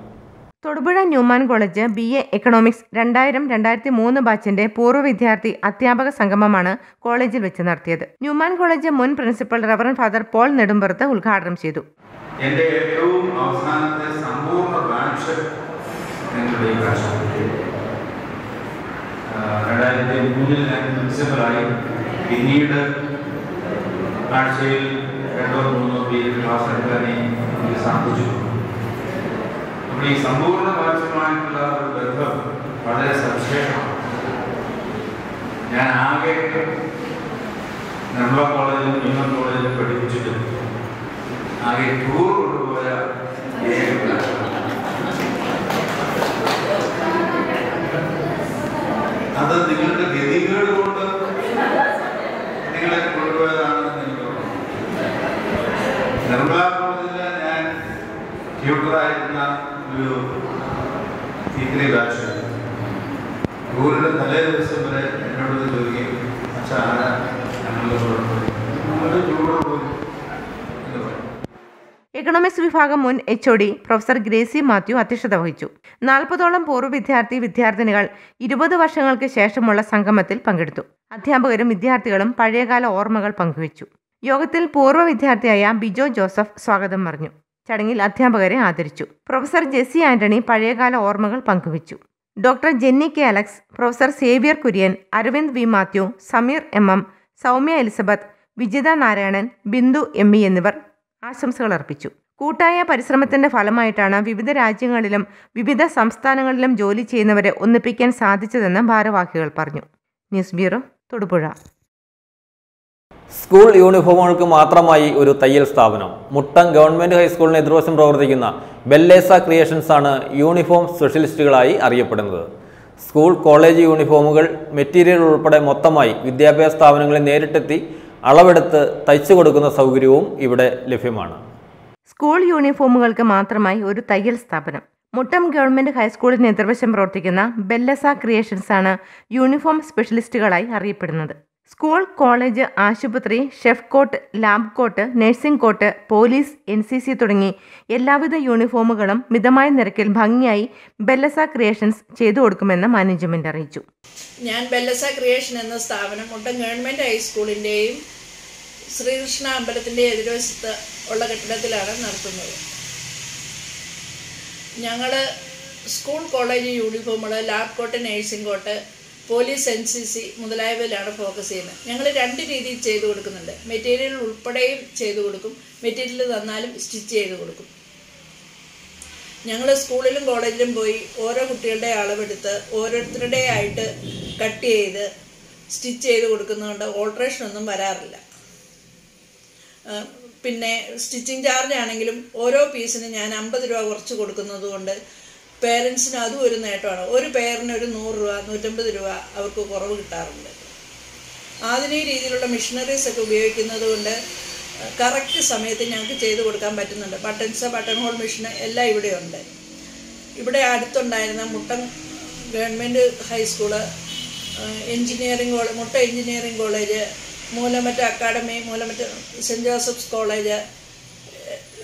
Thodupuzha Newman college B A economics രണ്ടായിരം രണ്ടായിരത്തി മൂന്ന് ബാച്ചിന്റെ പൂർവ വിദ്യാർത്ഥി അധ്യാപക സംഗമമാണ് കോളേജിൽ വെച്ച് നടത്തിയത്. ന്യൂമാൻ കോളേജ് മുൻ principal reverend father Paul Nedumpurath ഉദ്ഘാടനം ചെയ്തു. എന്റെ ഏറ്റവും അവസാനത്തെ സമ്പൂർണ ബാച്ച് നിങ്ങളുടെ ഈ രണ്ടായിരത്തി മൂന്നിൽ ഞാൻ പ്രിൻസിപ്പലായി പിന്നീട് ആഴ്ചയിൽ രണ്ടോ മൂന്നോ പേര് ക്ലാസ് എടുക്കാനേ സാധിച്ചു. അപ്പോൾ ഈ സമ്പൂർണ പരസ്യമായിട്ടുള്ള ഒരു ബന്ധം വളരെ സവിശേഷമാണ് ഞാൻ ആകെ നിർമ്മല കോളേജിലും നിയമ കോളേജിലും പഠിപ്പിച്ചിട്ട് ആകെ ടൂർ കൊണ്ടുപോയ ഏക അത് നിങ്ങളുടെ ഗതികേട് കൊണ്ട് നിങ്ങളെ കൊണ്ടുപോയതാണെന്ന് എനിക്ക് തോന്നുന്നു നിർമ്മല കോളേജിൽ ഞാൻ ട്യൂട്ടറായിരുന്ന ഒരു ഡിഗ്രി ബാച്ച് ടൂറിന്റെ തലേ ദിവസം വരെ എന്നോട് ചോദിക്കും അച്ഛാ ആരാ ഞങ്ങളുടെ കൂടെ പോയി ഞങ്ങളുടെ ടൂർ പോയി എന്ന് പറയും എക്കണോമിക്സ് വിഭാഗം മുൻ H O D professor Gracy Mathew അധ്യക്ഷത വഹിച്ചു. നാൽപ്പതോളം പൂർവ വിദ്യാർത്ഥി വിദ്യാർത്ഥിനികൾ ഇരുപത് വർഷങ്ങൾക്ക് ശേഷമുള്ള സംഗമത്തിൽ പങ്കെടുത്തു. അധ്യാപകരും വിദ്യാർത്ഥികളും പഴയകാല ഓർമ്മകൾ പങ്കുവച്ചു. യോഗത്തിൽ പൂർവ വിദ്യാർത്ഥിയായ ബിജോ ജോസഫ് സ്വാഗതം പറഞ്ഞു. ചടങ്ങിൽ അധ്യാപകരെ ആദരിച്ചു. പ്രൊഫസർ ജെസ്സി ആന്റണി പഴയകാല ഓർമ്മകൾ പങ്കുവച്ചു. Doctor Jenny K Alex professor Xavier Kurian Aravind V Mathew Sameer M M Soumya Elizabeth Vijitha Narayanan Bindu M എന്നിവർ ആശംസകൾ അർപ്പിച്ചു. കൂട്ടായ പരിശ്രമത്തിന്റെ ഫലമായിട്ടാണ് വിവിധ രാജ്യങ്ങളിലും വിവിധ സംസ്ഥാനങ്ങളിലും ജോലി ചെയ്യുന്നവരെ ഒന്നിപ്പിക്കാൻ സാധിച്ചതെന്ന് ഭാരവാഹികൾ പറഞ്ഞു. News bureau Thodupuzha. സ്കൂൾ യൂണിഫോമുകൾക്ക് മാത്രമായി ഒരു തയ്യൽ സ്ഥാപനം. മുട്ടം ഗവൺമെന്റ് ഹൈസ്കൂളിന് എതിർവശം പ്രവർത്തിക്കുന്ന ബെല്ലേസ ക്രിയേഷൻസ് ആണ് യൂണിഫോം സ്പെഷ്യലിസ്റ്റുകളായി അറിയപ്പെടുന്നത്. സ്കൂൾ കോളേജ് യൂണിഫോമുകൾ മെറ്റീരിയൽ ഉൾപ്പെടെ മൊത്തമായി വിദ്യാഭ്യാസ സ്ഥാപനങ്ങളിൽ നേരിട്ടെത്തി അളവെടുത്ത് തയ്ച്ചു കൊടുക്കുന്ന സൗകര്യവും ഇവിടെ ലഭ്യമാണ്. സ്കൂൾ യൂണിഫോമുകൾക്ക് മാത്രമായി ഒരു തയ്യൽ സ്ഥാപനം. മുട്ടം ഗവൺമെന്റ് ഹൈസ്കൂളിന് എതിർവശം പ്രവർത്തിക്കുന്ന ബെല്ലസ ക്രിയേഷൻസ് ആണ് യൂണിഫോം സ്പെഷ്യലിസ്റ്റുകളായി അറിയപ്പെടുന്നത്. സ്കൂൾ കോളേജ് ആശുപത്രി chef coat lab coat nursing coat police N C C തുടങ്ങി എല്ലാവിധ യൂണിഫോമുകളും മിതമായ നിരക്കിൽ ഭംഗിയായി ബെല്ലസ ക്രിയേഷൻസ് ചെയ്തു കൊടുക്കുമെന്ന് മാനേജ്മെന്റ് അറിയിച്ചു. ഞാൻ ബെല്ലസ ക്രിയേഷൻ എന്ന സ്ഥാപനം മുട്ടം ഗവൺമെന്റ് ഹൈസ്കൂളിന്റെയും ശ്രീകൃഷ്ണ അമ്പലത്തിന്റെ എതിർവശത്ത് ഉള്ള കെട്ടിടത്തിലാണ് നടത്തുന്നത്. ഞങ്ങൾ school college യൂണിഫോമുകൾ lab coat nursing coat police N C C മുതലായവയിലാണ് focus ചെയ്യുന്നത്. ഞങ്ങൾ രണ്ട് രീതിയിൽ ചെയ്തു കൊടുക്കുന്നുണ്ട്. മെറ്റീരിയൽ ഉൾപ്പെടെയും ചെയ്തു കൊടുക്കും. മെറ്റീരിയൽ തന്നാലും സ്റ്റിച്ച് ചെയ്ത് കൊടുക്കും. ഞങ്ങൾ സ്കൂളിലും കോളേജിലും പോയി ഓരോ കുട്ടികളുടെ അളവെടുത്ത് ഓരോരുത്തരുടെ ആയിട്ട് കട്ട് ചെയ്ത് സ്റ്റിച്ച് ചെയ്ത് കൊടുക്കുന്നതുകൊണ്ട് ഓൾട്രേഷൻ ഒന്നും വരാറില്ല. പിന്നെ സ്റ്റിച്ചിങ് ചാർജ് ആണെങ്കിലും ഓരോ പീസിന് ഞാൻ അമ്പത് രൂപ കുറച്ച് കൊടുക്കുന്നത് കൊണ്ട് പേരൻസിന് അതും ഒരു നേട്ടമാണ്. ഒരു പേരിന് ഒരു നൂറ് രൂപ നൂറ്റമ്പത് രൂപ അവർക്ക് കുറവ് കിട്ടാറുണ്ട്. ആധുനിക രീതിയിലുള്ള മെഷീനറീസ് ഒക്കെ ഉപയോഗിക്കുന്നത് കൊണ്ട് കറക്റ്റ് സമയത്ത് ഞങ്ങൾക്ക് ചെയ്ത് കൊടുക്കാൻ പറ്റുന്നുണ്ട്. ബട്ടൺസ് ബട്ടൺ ഹോൾ മെഷീൻ എല്ലാം ഇവിടെയുണ്ട് ഇവിടെ അടുത്തുണ്ടായിരുന്ന മുട്ടൻ government high school engineering college മുട്ട എഞ്ചിനീയറിംഗ് കോളേജ് മൂലമറ്റ അക്കാഡമി മൂലമറ്റ സെന്റ് ജോസഫ്സ് കോളേജ്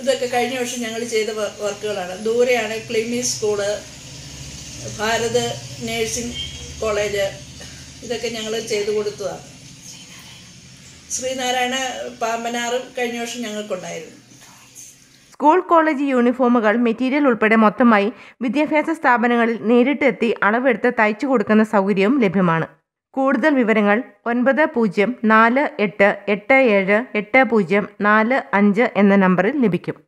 ഇതൊക്കെ കഴിഞ്ഞ വർഷം ഞങ്ങൾ ചെയ്ത വർക്കുകളാണ്. ദൂരെയാണ് ക്ലിമി സ്കൂൾ ഭാരത് നേഴ്സിംഗ് കോളേജ് ഇതൊക്കെ ഞങ്ങൾ ചെയ്തു കൊടുത്തതാണ്. ശ്രീനാരായണ പാമ്പനാറും കഴിഞ്ഞ വർഷം ഞങ്ങൾക്കുണ്ടായിരുന്നു. സ്കൂൾ കോളേജ് യൂണിഫോമുകൾ മെറ്റീരിയൽ ഉൾപ്പെടെ മൊത്തമായി വിദ്യാഭ്യാസ സ്ഥാപനങ്ങളിൽ നേരിട്ടെത്തി അളവെടുത്ത് തയ്ച്ചു കൊടുക്കുന്ന സൗകര്യവും ലഭ്യമാണ്. കൂടുതൽ വിവരങ്ങൾ ഒൻപത് പൂജ്യം നാല് എട്ട് എട്ട് ഏഴ് എട്ട് പൂജ്യം നാല് അഞ്ച് എന്ന നമ്പറിൽ ലഭിക്കും.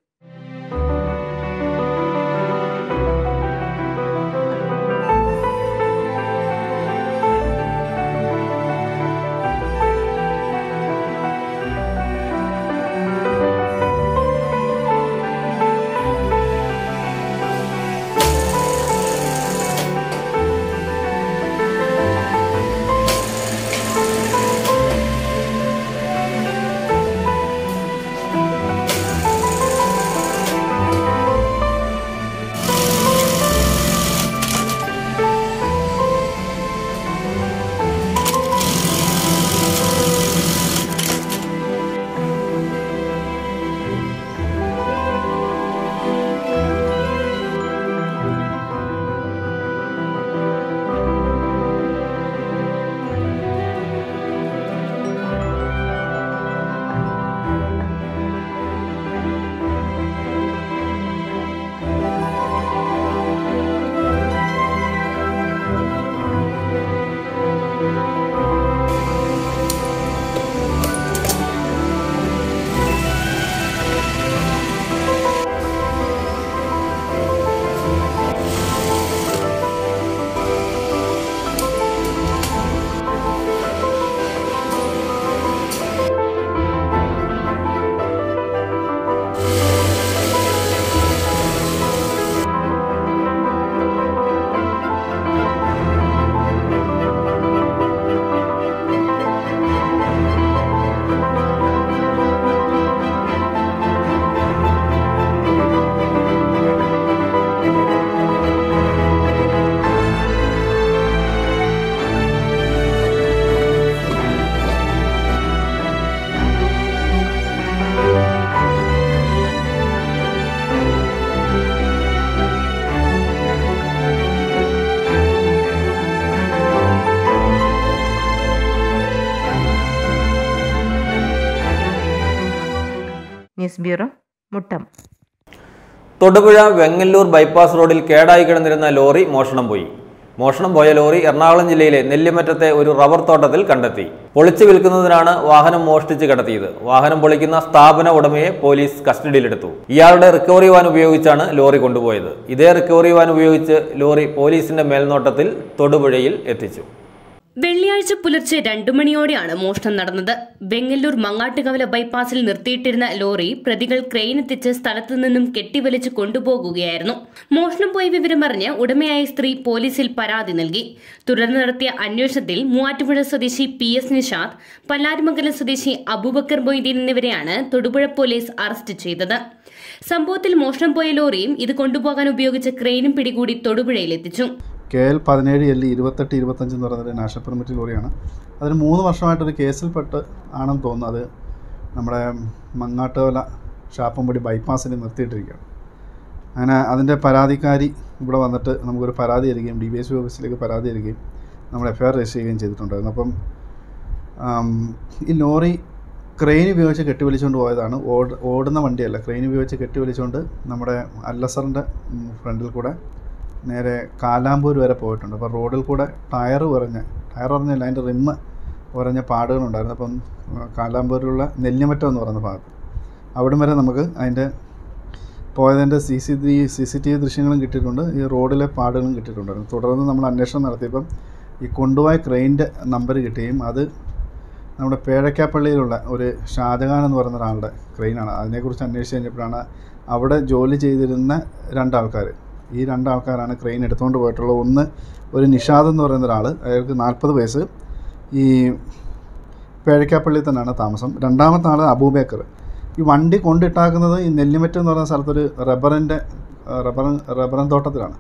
ബ്യൂറോ മുട്ടം. തൊടുപുഴ വെങ്ങല്ലൂർ ബൈപ്പാസ് റോഡിൽ കേടായി കിടന്നിരുന്ന ലോറി മോഷണം പോയി. മോഷണം പോയ ലോറി എറണാകുളം ജില്ലയിലെ നെല്ലിമറ്റത്തെ ഒരു റബ്ബർ തോട്ടത്തിൽ കണ്ടെത്തി. പൊളിച്ചു വിൽക്കുന്നതിനാണ് വാഹനം മോഷ്ടിച്ച് കടത്തിയത്. വാഹനം പൊളിക്കുന്ന സ്ഥാപന ഉടമയെ പോലീസ് കസ്റ്റഡിയിലെടുത്തു. ഇയാളുടെ റിക്കവറി വാൻ ഉപയോഗിച്ചാണ് ലോറി കൊണ്ടുപോയത്. ഇതേ റിക്കവറി വാൻ ഉപയോഗിച്ച് ലോറി പോലീസിന്റെ മേൽനോട്ടത്തിൽ തൊടുപുഴയിൽ എത്തിച്ചു. വെള്ളിയാഴ്ച പുലർച്ചെ രണ്ടു മണിയോടെയാണ് മോഷണം നടന്നത്. വെങ്ങല്ലൂർ മങ്ങാട്ടുകവല ബൈപ്പാസിൽ നിർത്തിയിട്ടിരുന്ന ലോറി പ്രതികൾ ക്രെയിൻ എത്തിച്ച് സ്ഥലത്തു നിന്നും കെട്ടിവലിച്ച് കൊണ്ടുപോകുകയായിരുന്നു. മോഷണം പോയ വിവരമറിഞ്ഞ് ഉടമയായ സ്ത്രീ പോലീസിൽ പരാതി നൽകി. തുടർന്ന് നടത്തിയ അന്വേഷണത്തിൽ മൂവാറ്റുപുഴ സ്വദേശി പി എസ് നിഷാദ് പല്ലാരിമംഗലം സ്വദേശി അബൂബക്കർ മൊയ്തീൻ എന്നിവരെയാണ് തൊടുപുഴ പോലീസ് അറസ്റ്റ് ചെയ്തത്. സംഭവത്തിൽ മോഷണം പോയ ലോറിയും ഇത് കൊണ്ടുപോകാൻ ഉപയോഗിച്ച ക്രെയിനും പിടികൂടി തൊടുപുഴയിലെത്തിച്ചു. കെ എൽ പതിനേഴ് എൽ ഇരുപത്തെട്ട് ഇരുപത്തഞ്ച് എന്ന് പറയുന്നത് നാഷണൽ പെർമിറ്റ് ലോറിയാണ്. അതിന് മൂന്ന് വർഷമായിട്ടൊരു കേസിൽപ്പെട്ട് ആണെന്ന് തോന്നുന്നു. അത് നമ്മുടെ മങ്ങാട്ടുകല ഷാപ്പമ്പടി ബൈപ്പാസിൽ നിർത്തിയിട്ടിരിക്കുകയാണ്. അങ്ങനെ അതിന്റെ പരാതിക്കാരി ഇവിടെ വന്നിട്ട് നമുക്കൊരു പരാതി തരികയും ഡി ബി എസ് ഓഫീസിലേക്ക് പരാതി തരികയും നമ്മൾ എഫ് ഐ ആർ രജിസ്റ്റർ ചെയ്യുകയും ചെയ്തിട്ടുണ്ടായിരുന്നു. അപ്പം ഈ ലോറി ക്രെയിൻ ഉപയോഗിച്ച് കെട്ടിവലിച്ചുകൊണ്ട് പോയതാണ്. ഓട് ഓടുന്ന വണ്ടിയല്ല. ക്രെയിൻ ഉപയോഗിച്ച് കെട്ടിവലിച്ചുകൊണ്ട് നമ്മുടെ അല്ലസറിന്റെ ഫ്രണ്ടിൽ കൂടെ നേരെ കാലാമ്പൂർ വരെ പോയിട്ടുണ്ട്. അപ്പോൾ റോഡിൽ കൂടെ ടയർ ഉറഞ്ഞ് ടയർ ഉറഞ്ഞല്ല അതിന്റെ റിമ്മ് ഉറഞ്ഞ പാടുകളുണ്ടായിരുന്നു. അപ്പം കാലാമ്പൂരിലുള്ള നെല്ലിമറ്റം എന്ന് പറയുന്ന ഭാഗത്ത്. അവിടം വരെ നമുക്ക് അതിന്റെ പോയതിന്റെ C C T C C T V ദൃശ്യങ്ങളും കിട്ടിയിട്ടുണ്ട്. ഈ റോഡിലെ പാടുകളും കിട്ടിയിട്ടുണ്ടായിരുന്നു. തുടർന്ന് നമ്മൾ അന്വേഷണം നടത്തിയപ്പം ഈ കൊണ്ടുപോയ ക്രെയിന്റെ നമ്പർ കിട്ടുകയും അത് നമ്മുടെ പേഴക്കാപ്പള്ളിയിലുള്ള ഒരു ഷാജഹാൻ എന്ന് പറയുന്ന ഒരാളുടെ ക്രെയിനാണ്. അതിനെക്കുറിച്ച് അന്വേഷിച്ച് കഴിഞ്ഞപ്പോഴാണ് അവിടെ ജോലി ചെയ്തിരുന്ന രണ്ടാൾക്കാർ ഈ രണ്ടാൾക്കാരാണ് ക്രെയിൻ എടുത്തുകൊണ്ട് പോയിട്ടുള്ളത്. ഒന്ന് ഒരു നിഷാദ് എന്ന് പറയുന്ന ഒരാൾ അയാൾക്ക് നാൽപ്പത് വയസ്സ്. ഈ പേഴക്കാപ്പള്ളിയിൽ തന്നെയാണ് താമസം. രണ്ടാമത്തെ ആൾ അബൂബേക്കർ ഈ വണ്ടി കൊണ്ടിട്ടാക്കുന്നത് ഈ നെല്ലിമറ്റം എന്ന് പറയുന്ന സ്ഥലത്തൊരു റബ്ബറിന്റെ റബ്ബർ റബ്ബറൻ തോട്ടത്തിലാണ്.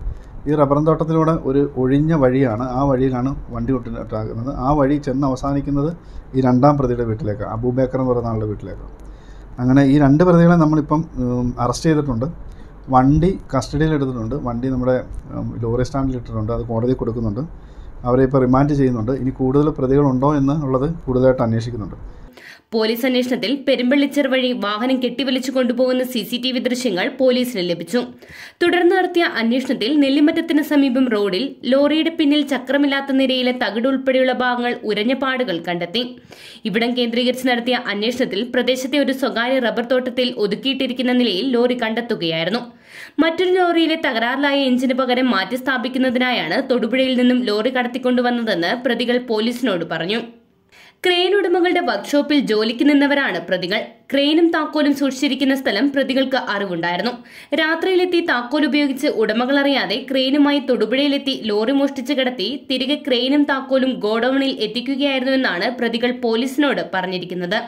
ഈ റബ്ബറൻ തോട്ടത്തിലൂടെ ഒരു ഒഴിഞ്ഞ വഴിയാണ് ആ വഴിയിലാണ് വണ്ടി കൊണ്ടിട്ടാക്കുന്നത്. ആ വഴി ചെന്ന് അവസാനിക്കുന്നത് ഈ രണ്ടാം പ്രതിയുടെ വീട്ടിലേക്കാണ് അബൂബേക്കർ എന്ന് പറയുന്ന ആളുടെ വീട്ടിലേക്കാണ്. അങ്ങനെ ഈ രണ്ട് പ്രതികളെ നമ്മളിപ്പം അറസ്റ്റ് ചെയ്തിട്ടുണ്ട്. വണ്ടി കസ്റ്റഡിയിൽ എടുത്തിട്ടുണ്ട്. വണ്ടി നമ്മുടെ ലോറി സ്റ്റാൻഡിൽ ഇട്ടിട്ടുണ്ട്. അത് കോടതി കൊടുക്കുന്നുണ്ട്. അവരെ ഇപ്പോൾ റിമാൻഡ് ചെയ്യുന്നുണ്ട്. ഇനി കൂടുതൽ പ്രതികളുണ്ടോ എന്ന് ഉള്ളത് കൂടുതലായിട്ട് അന്വേഷിക്കുന്നുണ്ട്. പോലീസ് അന്വേഷണത്തിൽ പെരുമ്പള്ളിച്ചർ വഴി വാഹനം കെട്ടിവലിച്ചു കൊണ്ടുപോകുന്ന സി സി ടി വി ദൃശ്യങ്ങൾ പോലീസിന് ലഭിച്ചു. തുടർന്ന് നടത്തിയ അന്വേഷണത്തിൽ നെല്ലിമറ്റത്തിന് സമീപം റോഡിൽ ലോറിയുടെ പിന്നിൽ ചക്രമില്ലാത്ത നിരയിലെ തകിട് ഉൾപ്പെടെയുള്ള ഭാഗങ്ങൾ ഉരഞ്ഞ പാടുകൾ കണ്ടെത്തി. ഇവിടം കേന്ദ്രീകരിച്ച് നടത്തിയ അന്വേഷണത്തിൽ പ്രദേശത്തെ ഒരു സ്വകാര്യ റബ്ബർ തോട്ടത്തിൽ ഒതുക്കിയിട്ടിരിക്കുന്ന നിലയിൽ ലോറി കണ്ടെത്തുകയായിരുന്നു. മറ്റൊരു ലോറിയിലെ തകരാറിലായ എഞ്ചിന് പകരം മാറ്റി സ്ഥാപിക്കുന്നതിനായാണ് തൊടുപുഴയിൽ നിന്നും ലോറി കടത്തിക്കൊണ്ടുവന്നതെന്ന് പ്രതികൾ പോലീസിനോട് പറഞ്ഞു. ക്രെയിൻ ഉടമകളുടെ വർക്ക്ഷോപ്പിൽ ജോലിക്ക് നിന്നവരാണ് പ്രതികൾ. ക്രെയിനും താക്കോലും സൂക്ഷിച്ചിരിക്കുന്ന സ്ഥലം പ്രതികൾക്ക് അറിവുണ്ടായിരുന്നു. രാത്രിയിലെത്തി താക്കോൽ ഉപയോഗിച്ച് ഉടമകൾ അറിയാതെ ക്രെയിനുമായി തൊടുപുഴയിലെത്തി ലോറി മോഷ്ടിച്ച് കിടത്തി തിരികെ ക്രെയിനും താക്കോലും ഗോഡൌണിൽ എത്തിക്കുകയായിരുന്നുവെന്നാണ് പ്രതികൾ പോലീസിനോട് പറഞ്ഞിരിക്കുന്നത്.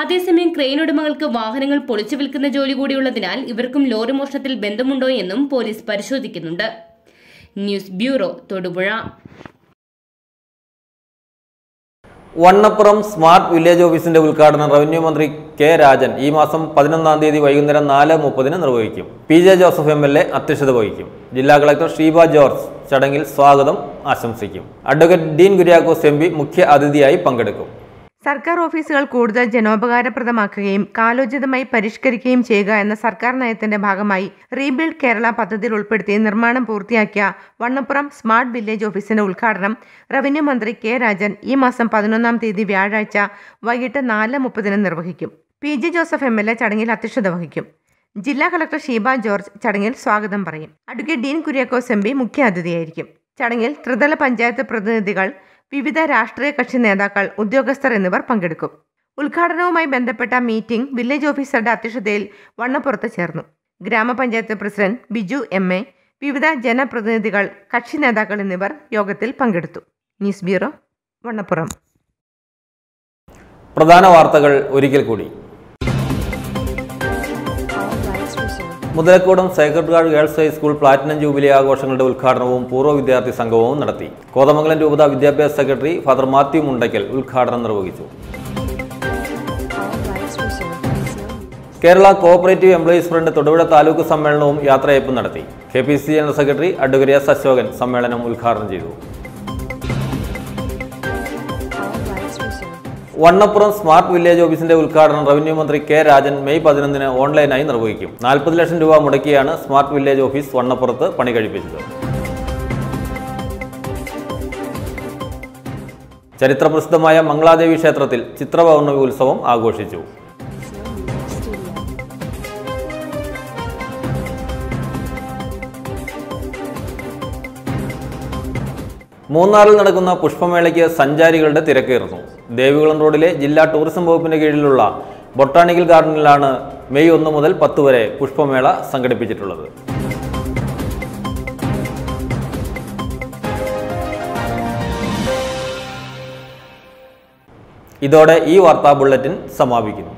അതേസമയം ക്രെയിൻ ഉടമകൾക്ക് വാഹനങ്ങൾ പൊളിച്ചു വിൽക്കുന്ന ജോലി കൂടിയുള്ളതിനാൽ ഇവർക്കും ലോറി മോഷണത്തിൽ ബന്ധമുണ്ടോ എന്നും പോലീസ് പരിശോധിക്കുന്നുണ്ട്. News bureau Thodupuzha. Vannappuram smart village ഓഫീസിന്റെ ഉദ്ഘാടനം റവന്യൂ മന്ത്രി കെ രാജൻ ഈ മാസം പതിനൊന്നാം തീയതി വൈകുന്നേരം നാല് മുപ്പതിന് നിർവഹിക്കും. P J Joseph M L A അധ്യക്ഷത വഹിക്കും. ജില്ലാ കളക്ടർ ഷീബ ജോർജ് ചടങ്ങിൽ സ്വാഗതം ആശംസിക്കും. അഡ്വക്കേറ്റ് ഡീൻ കുര്യാക്കോസ് എം മുഖ്യ അതിഥിയായി പങ്കെടുക്കും. സർക്കാർ ഓഫീസുകൾ കൂടുതൽ ജനോപകാരപ്രദമാക്കുകയും കാലോചിതമായി പരിഷ്കരിക്കുകയും ചെയ്യുക എന്ന സർക്കാർ നയത്തിന്റെ ഭാഗമായി റീബിൽഡ് കേരള പദ്ധതിയിൽ ഉൾപ്പെടുത്തി നിർമ്മാണം പൂർത്തിയാക്കിയ വണ്ണപ്പുറം സ്മാർട്ട് വില്ലേജ് ഓഫീസിന്റെ ഉദ്ഘാടനം റവന്യൂ മന്ത്രി കെ രാജൻ ഈ മാസം പതിനൊന്നാം തീയതി വ്യാഴാഴ്ച വൈകിട്ട് നാല് മുപ്പതിന് നിർവഹിക്കും. P J Joseph M L A ചടങ്ങിൽ അധ്യക്ഷത വഹിക്കും. ജില്ലാ കളക്ടർ ഷീബ ജോർജ് ചടങ്ങിൽ സ്വാഗതം പറയും. Advocate Dean Kuriakose M P മുഖ്യാതിഥിയായിരിക്കും. ചടങ്ങിൽ ത്രിതല പഞ്ചായത്ത് പ്രതിനിധികൾ വിവിധ രാഷ്ട്രീയ കക്ഷി നേതാക്കൾ ഉദ്യോഗസ്ഥർ എന്നിവർ പങ്കെടുക്കും. ഉദ്ഘാടനവുമായി ബന്ധപ്പെട്ട മീറ്റിംഗ് വില്ലേജ് ഓഫീസറുടെ അധ്യക്ഷതയിൽ വണ്ണപ്പുറത്ത് ചേർന്നു. ഗ്രാമപഞ്ചായത്ത് പ്രസിഡന്റ് ബിജു എം എ വിവിധ ജനപ്രതിനിധികൾ കക്ഷി നേതാക്കൾ എന്നിവർ യോഗത്തിൽ പങ്കെടുത്തു. News bureau Vannappuram. പ്രധാന വാർത്തകൾ ഒരിക്കൽ കൂടി. Muthalakodam sacred guard girls high school platinum jubilee ആഘോഷങ്ങളുടെ ഉദ്ഘാടനവും പൂർവ വിദ്യാർത്ഥി സംഗമവും നടത്തി. കോതമംഗലം രൂപത വിദ്യാഭ്യാസ സെക്രട്ടറി ഫാദർ മാത്യു മുണ്ടയ്ക്കൽ ഉദ്ഘാടനം നിർവഹിച്ചു. Kerala cooperative employees front Thodupuzha taluk സമ്മേളനവും യാത്രയയപ്പും നടത്തി. K P C general secretary advocate S Ashokan സമ്മേളനം ഉദ്ഘാടനം ചെയ്തു. വണ്ണപ്പുറം സ്മാർട്ട് വില്ലേജ് ഓഫീസിന്റെ ഉദ്ഘാടനം റവന്യൂ മന്ത്രി കെ രാജൻ മെയ് പതിനൊന്നിന് ഓൺലൈനായി നിർവഹിക്കും. നാൽപ്പത് ലക്ഷം രൂപ മുടക്കിയാണ് സ്മാർട്ട് വില്ലേജ് ഓഫീസ് വണ്ണപ്പുറത്ത് പണി കഴിപ്പിച്ചത്. ചരിത്രപ്രസിദ്ധമായ മംഗളാദേവി ക്ഷേത്രത്തിൽ ചിത്രപൗർണമി ഉത്സവം ആഘോഷിച്ചു. മൂന്നാറിൽ നടക്കുന്ന പുഷ്പമേളയ്ക്ക് സഞ്ചാരികളുടെ തിരക്കേറുന്നു. ദേവികുളം റോഡിലെ ജില്ലാ ടൂറിസം വകുപ്പിന്റെ കീഴിലുള്ള ബൊട്ടാണിക്കൽ ഗാർഡനിലാണ് മെയ് ഒന്ന് മുതൽ പത്ത് വരെ പുഷ്പമേള സംഘടിപ്പിച്ചിട്ടുള്ളത്. ഇതോടെ ഈ വാർത്താ ബുള്ളറ്റിൻ സമാപിക്കുന്നു.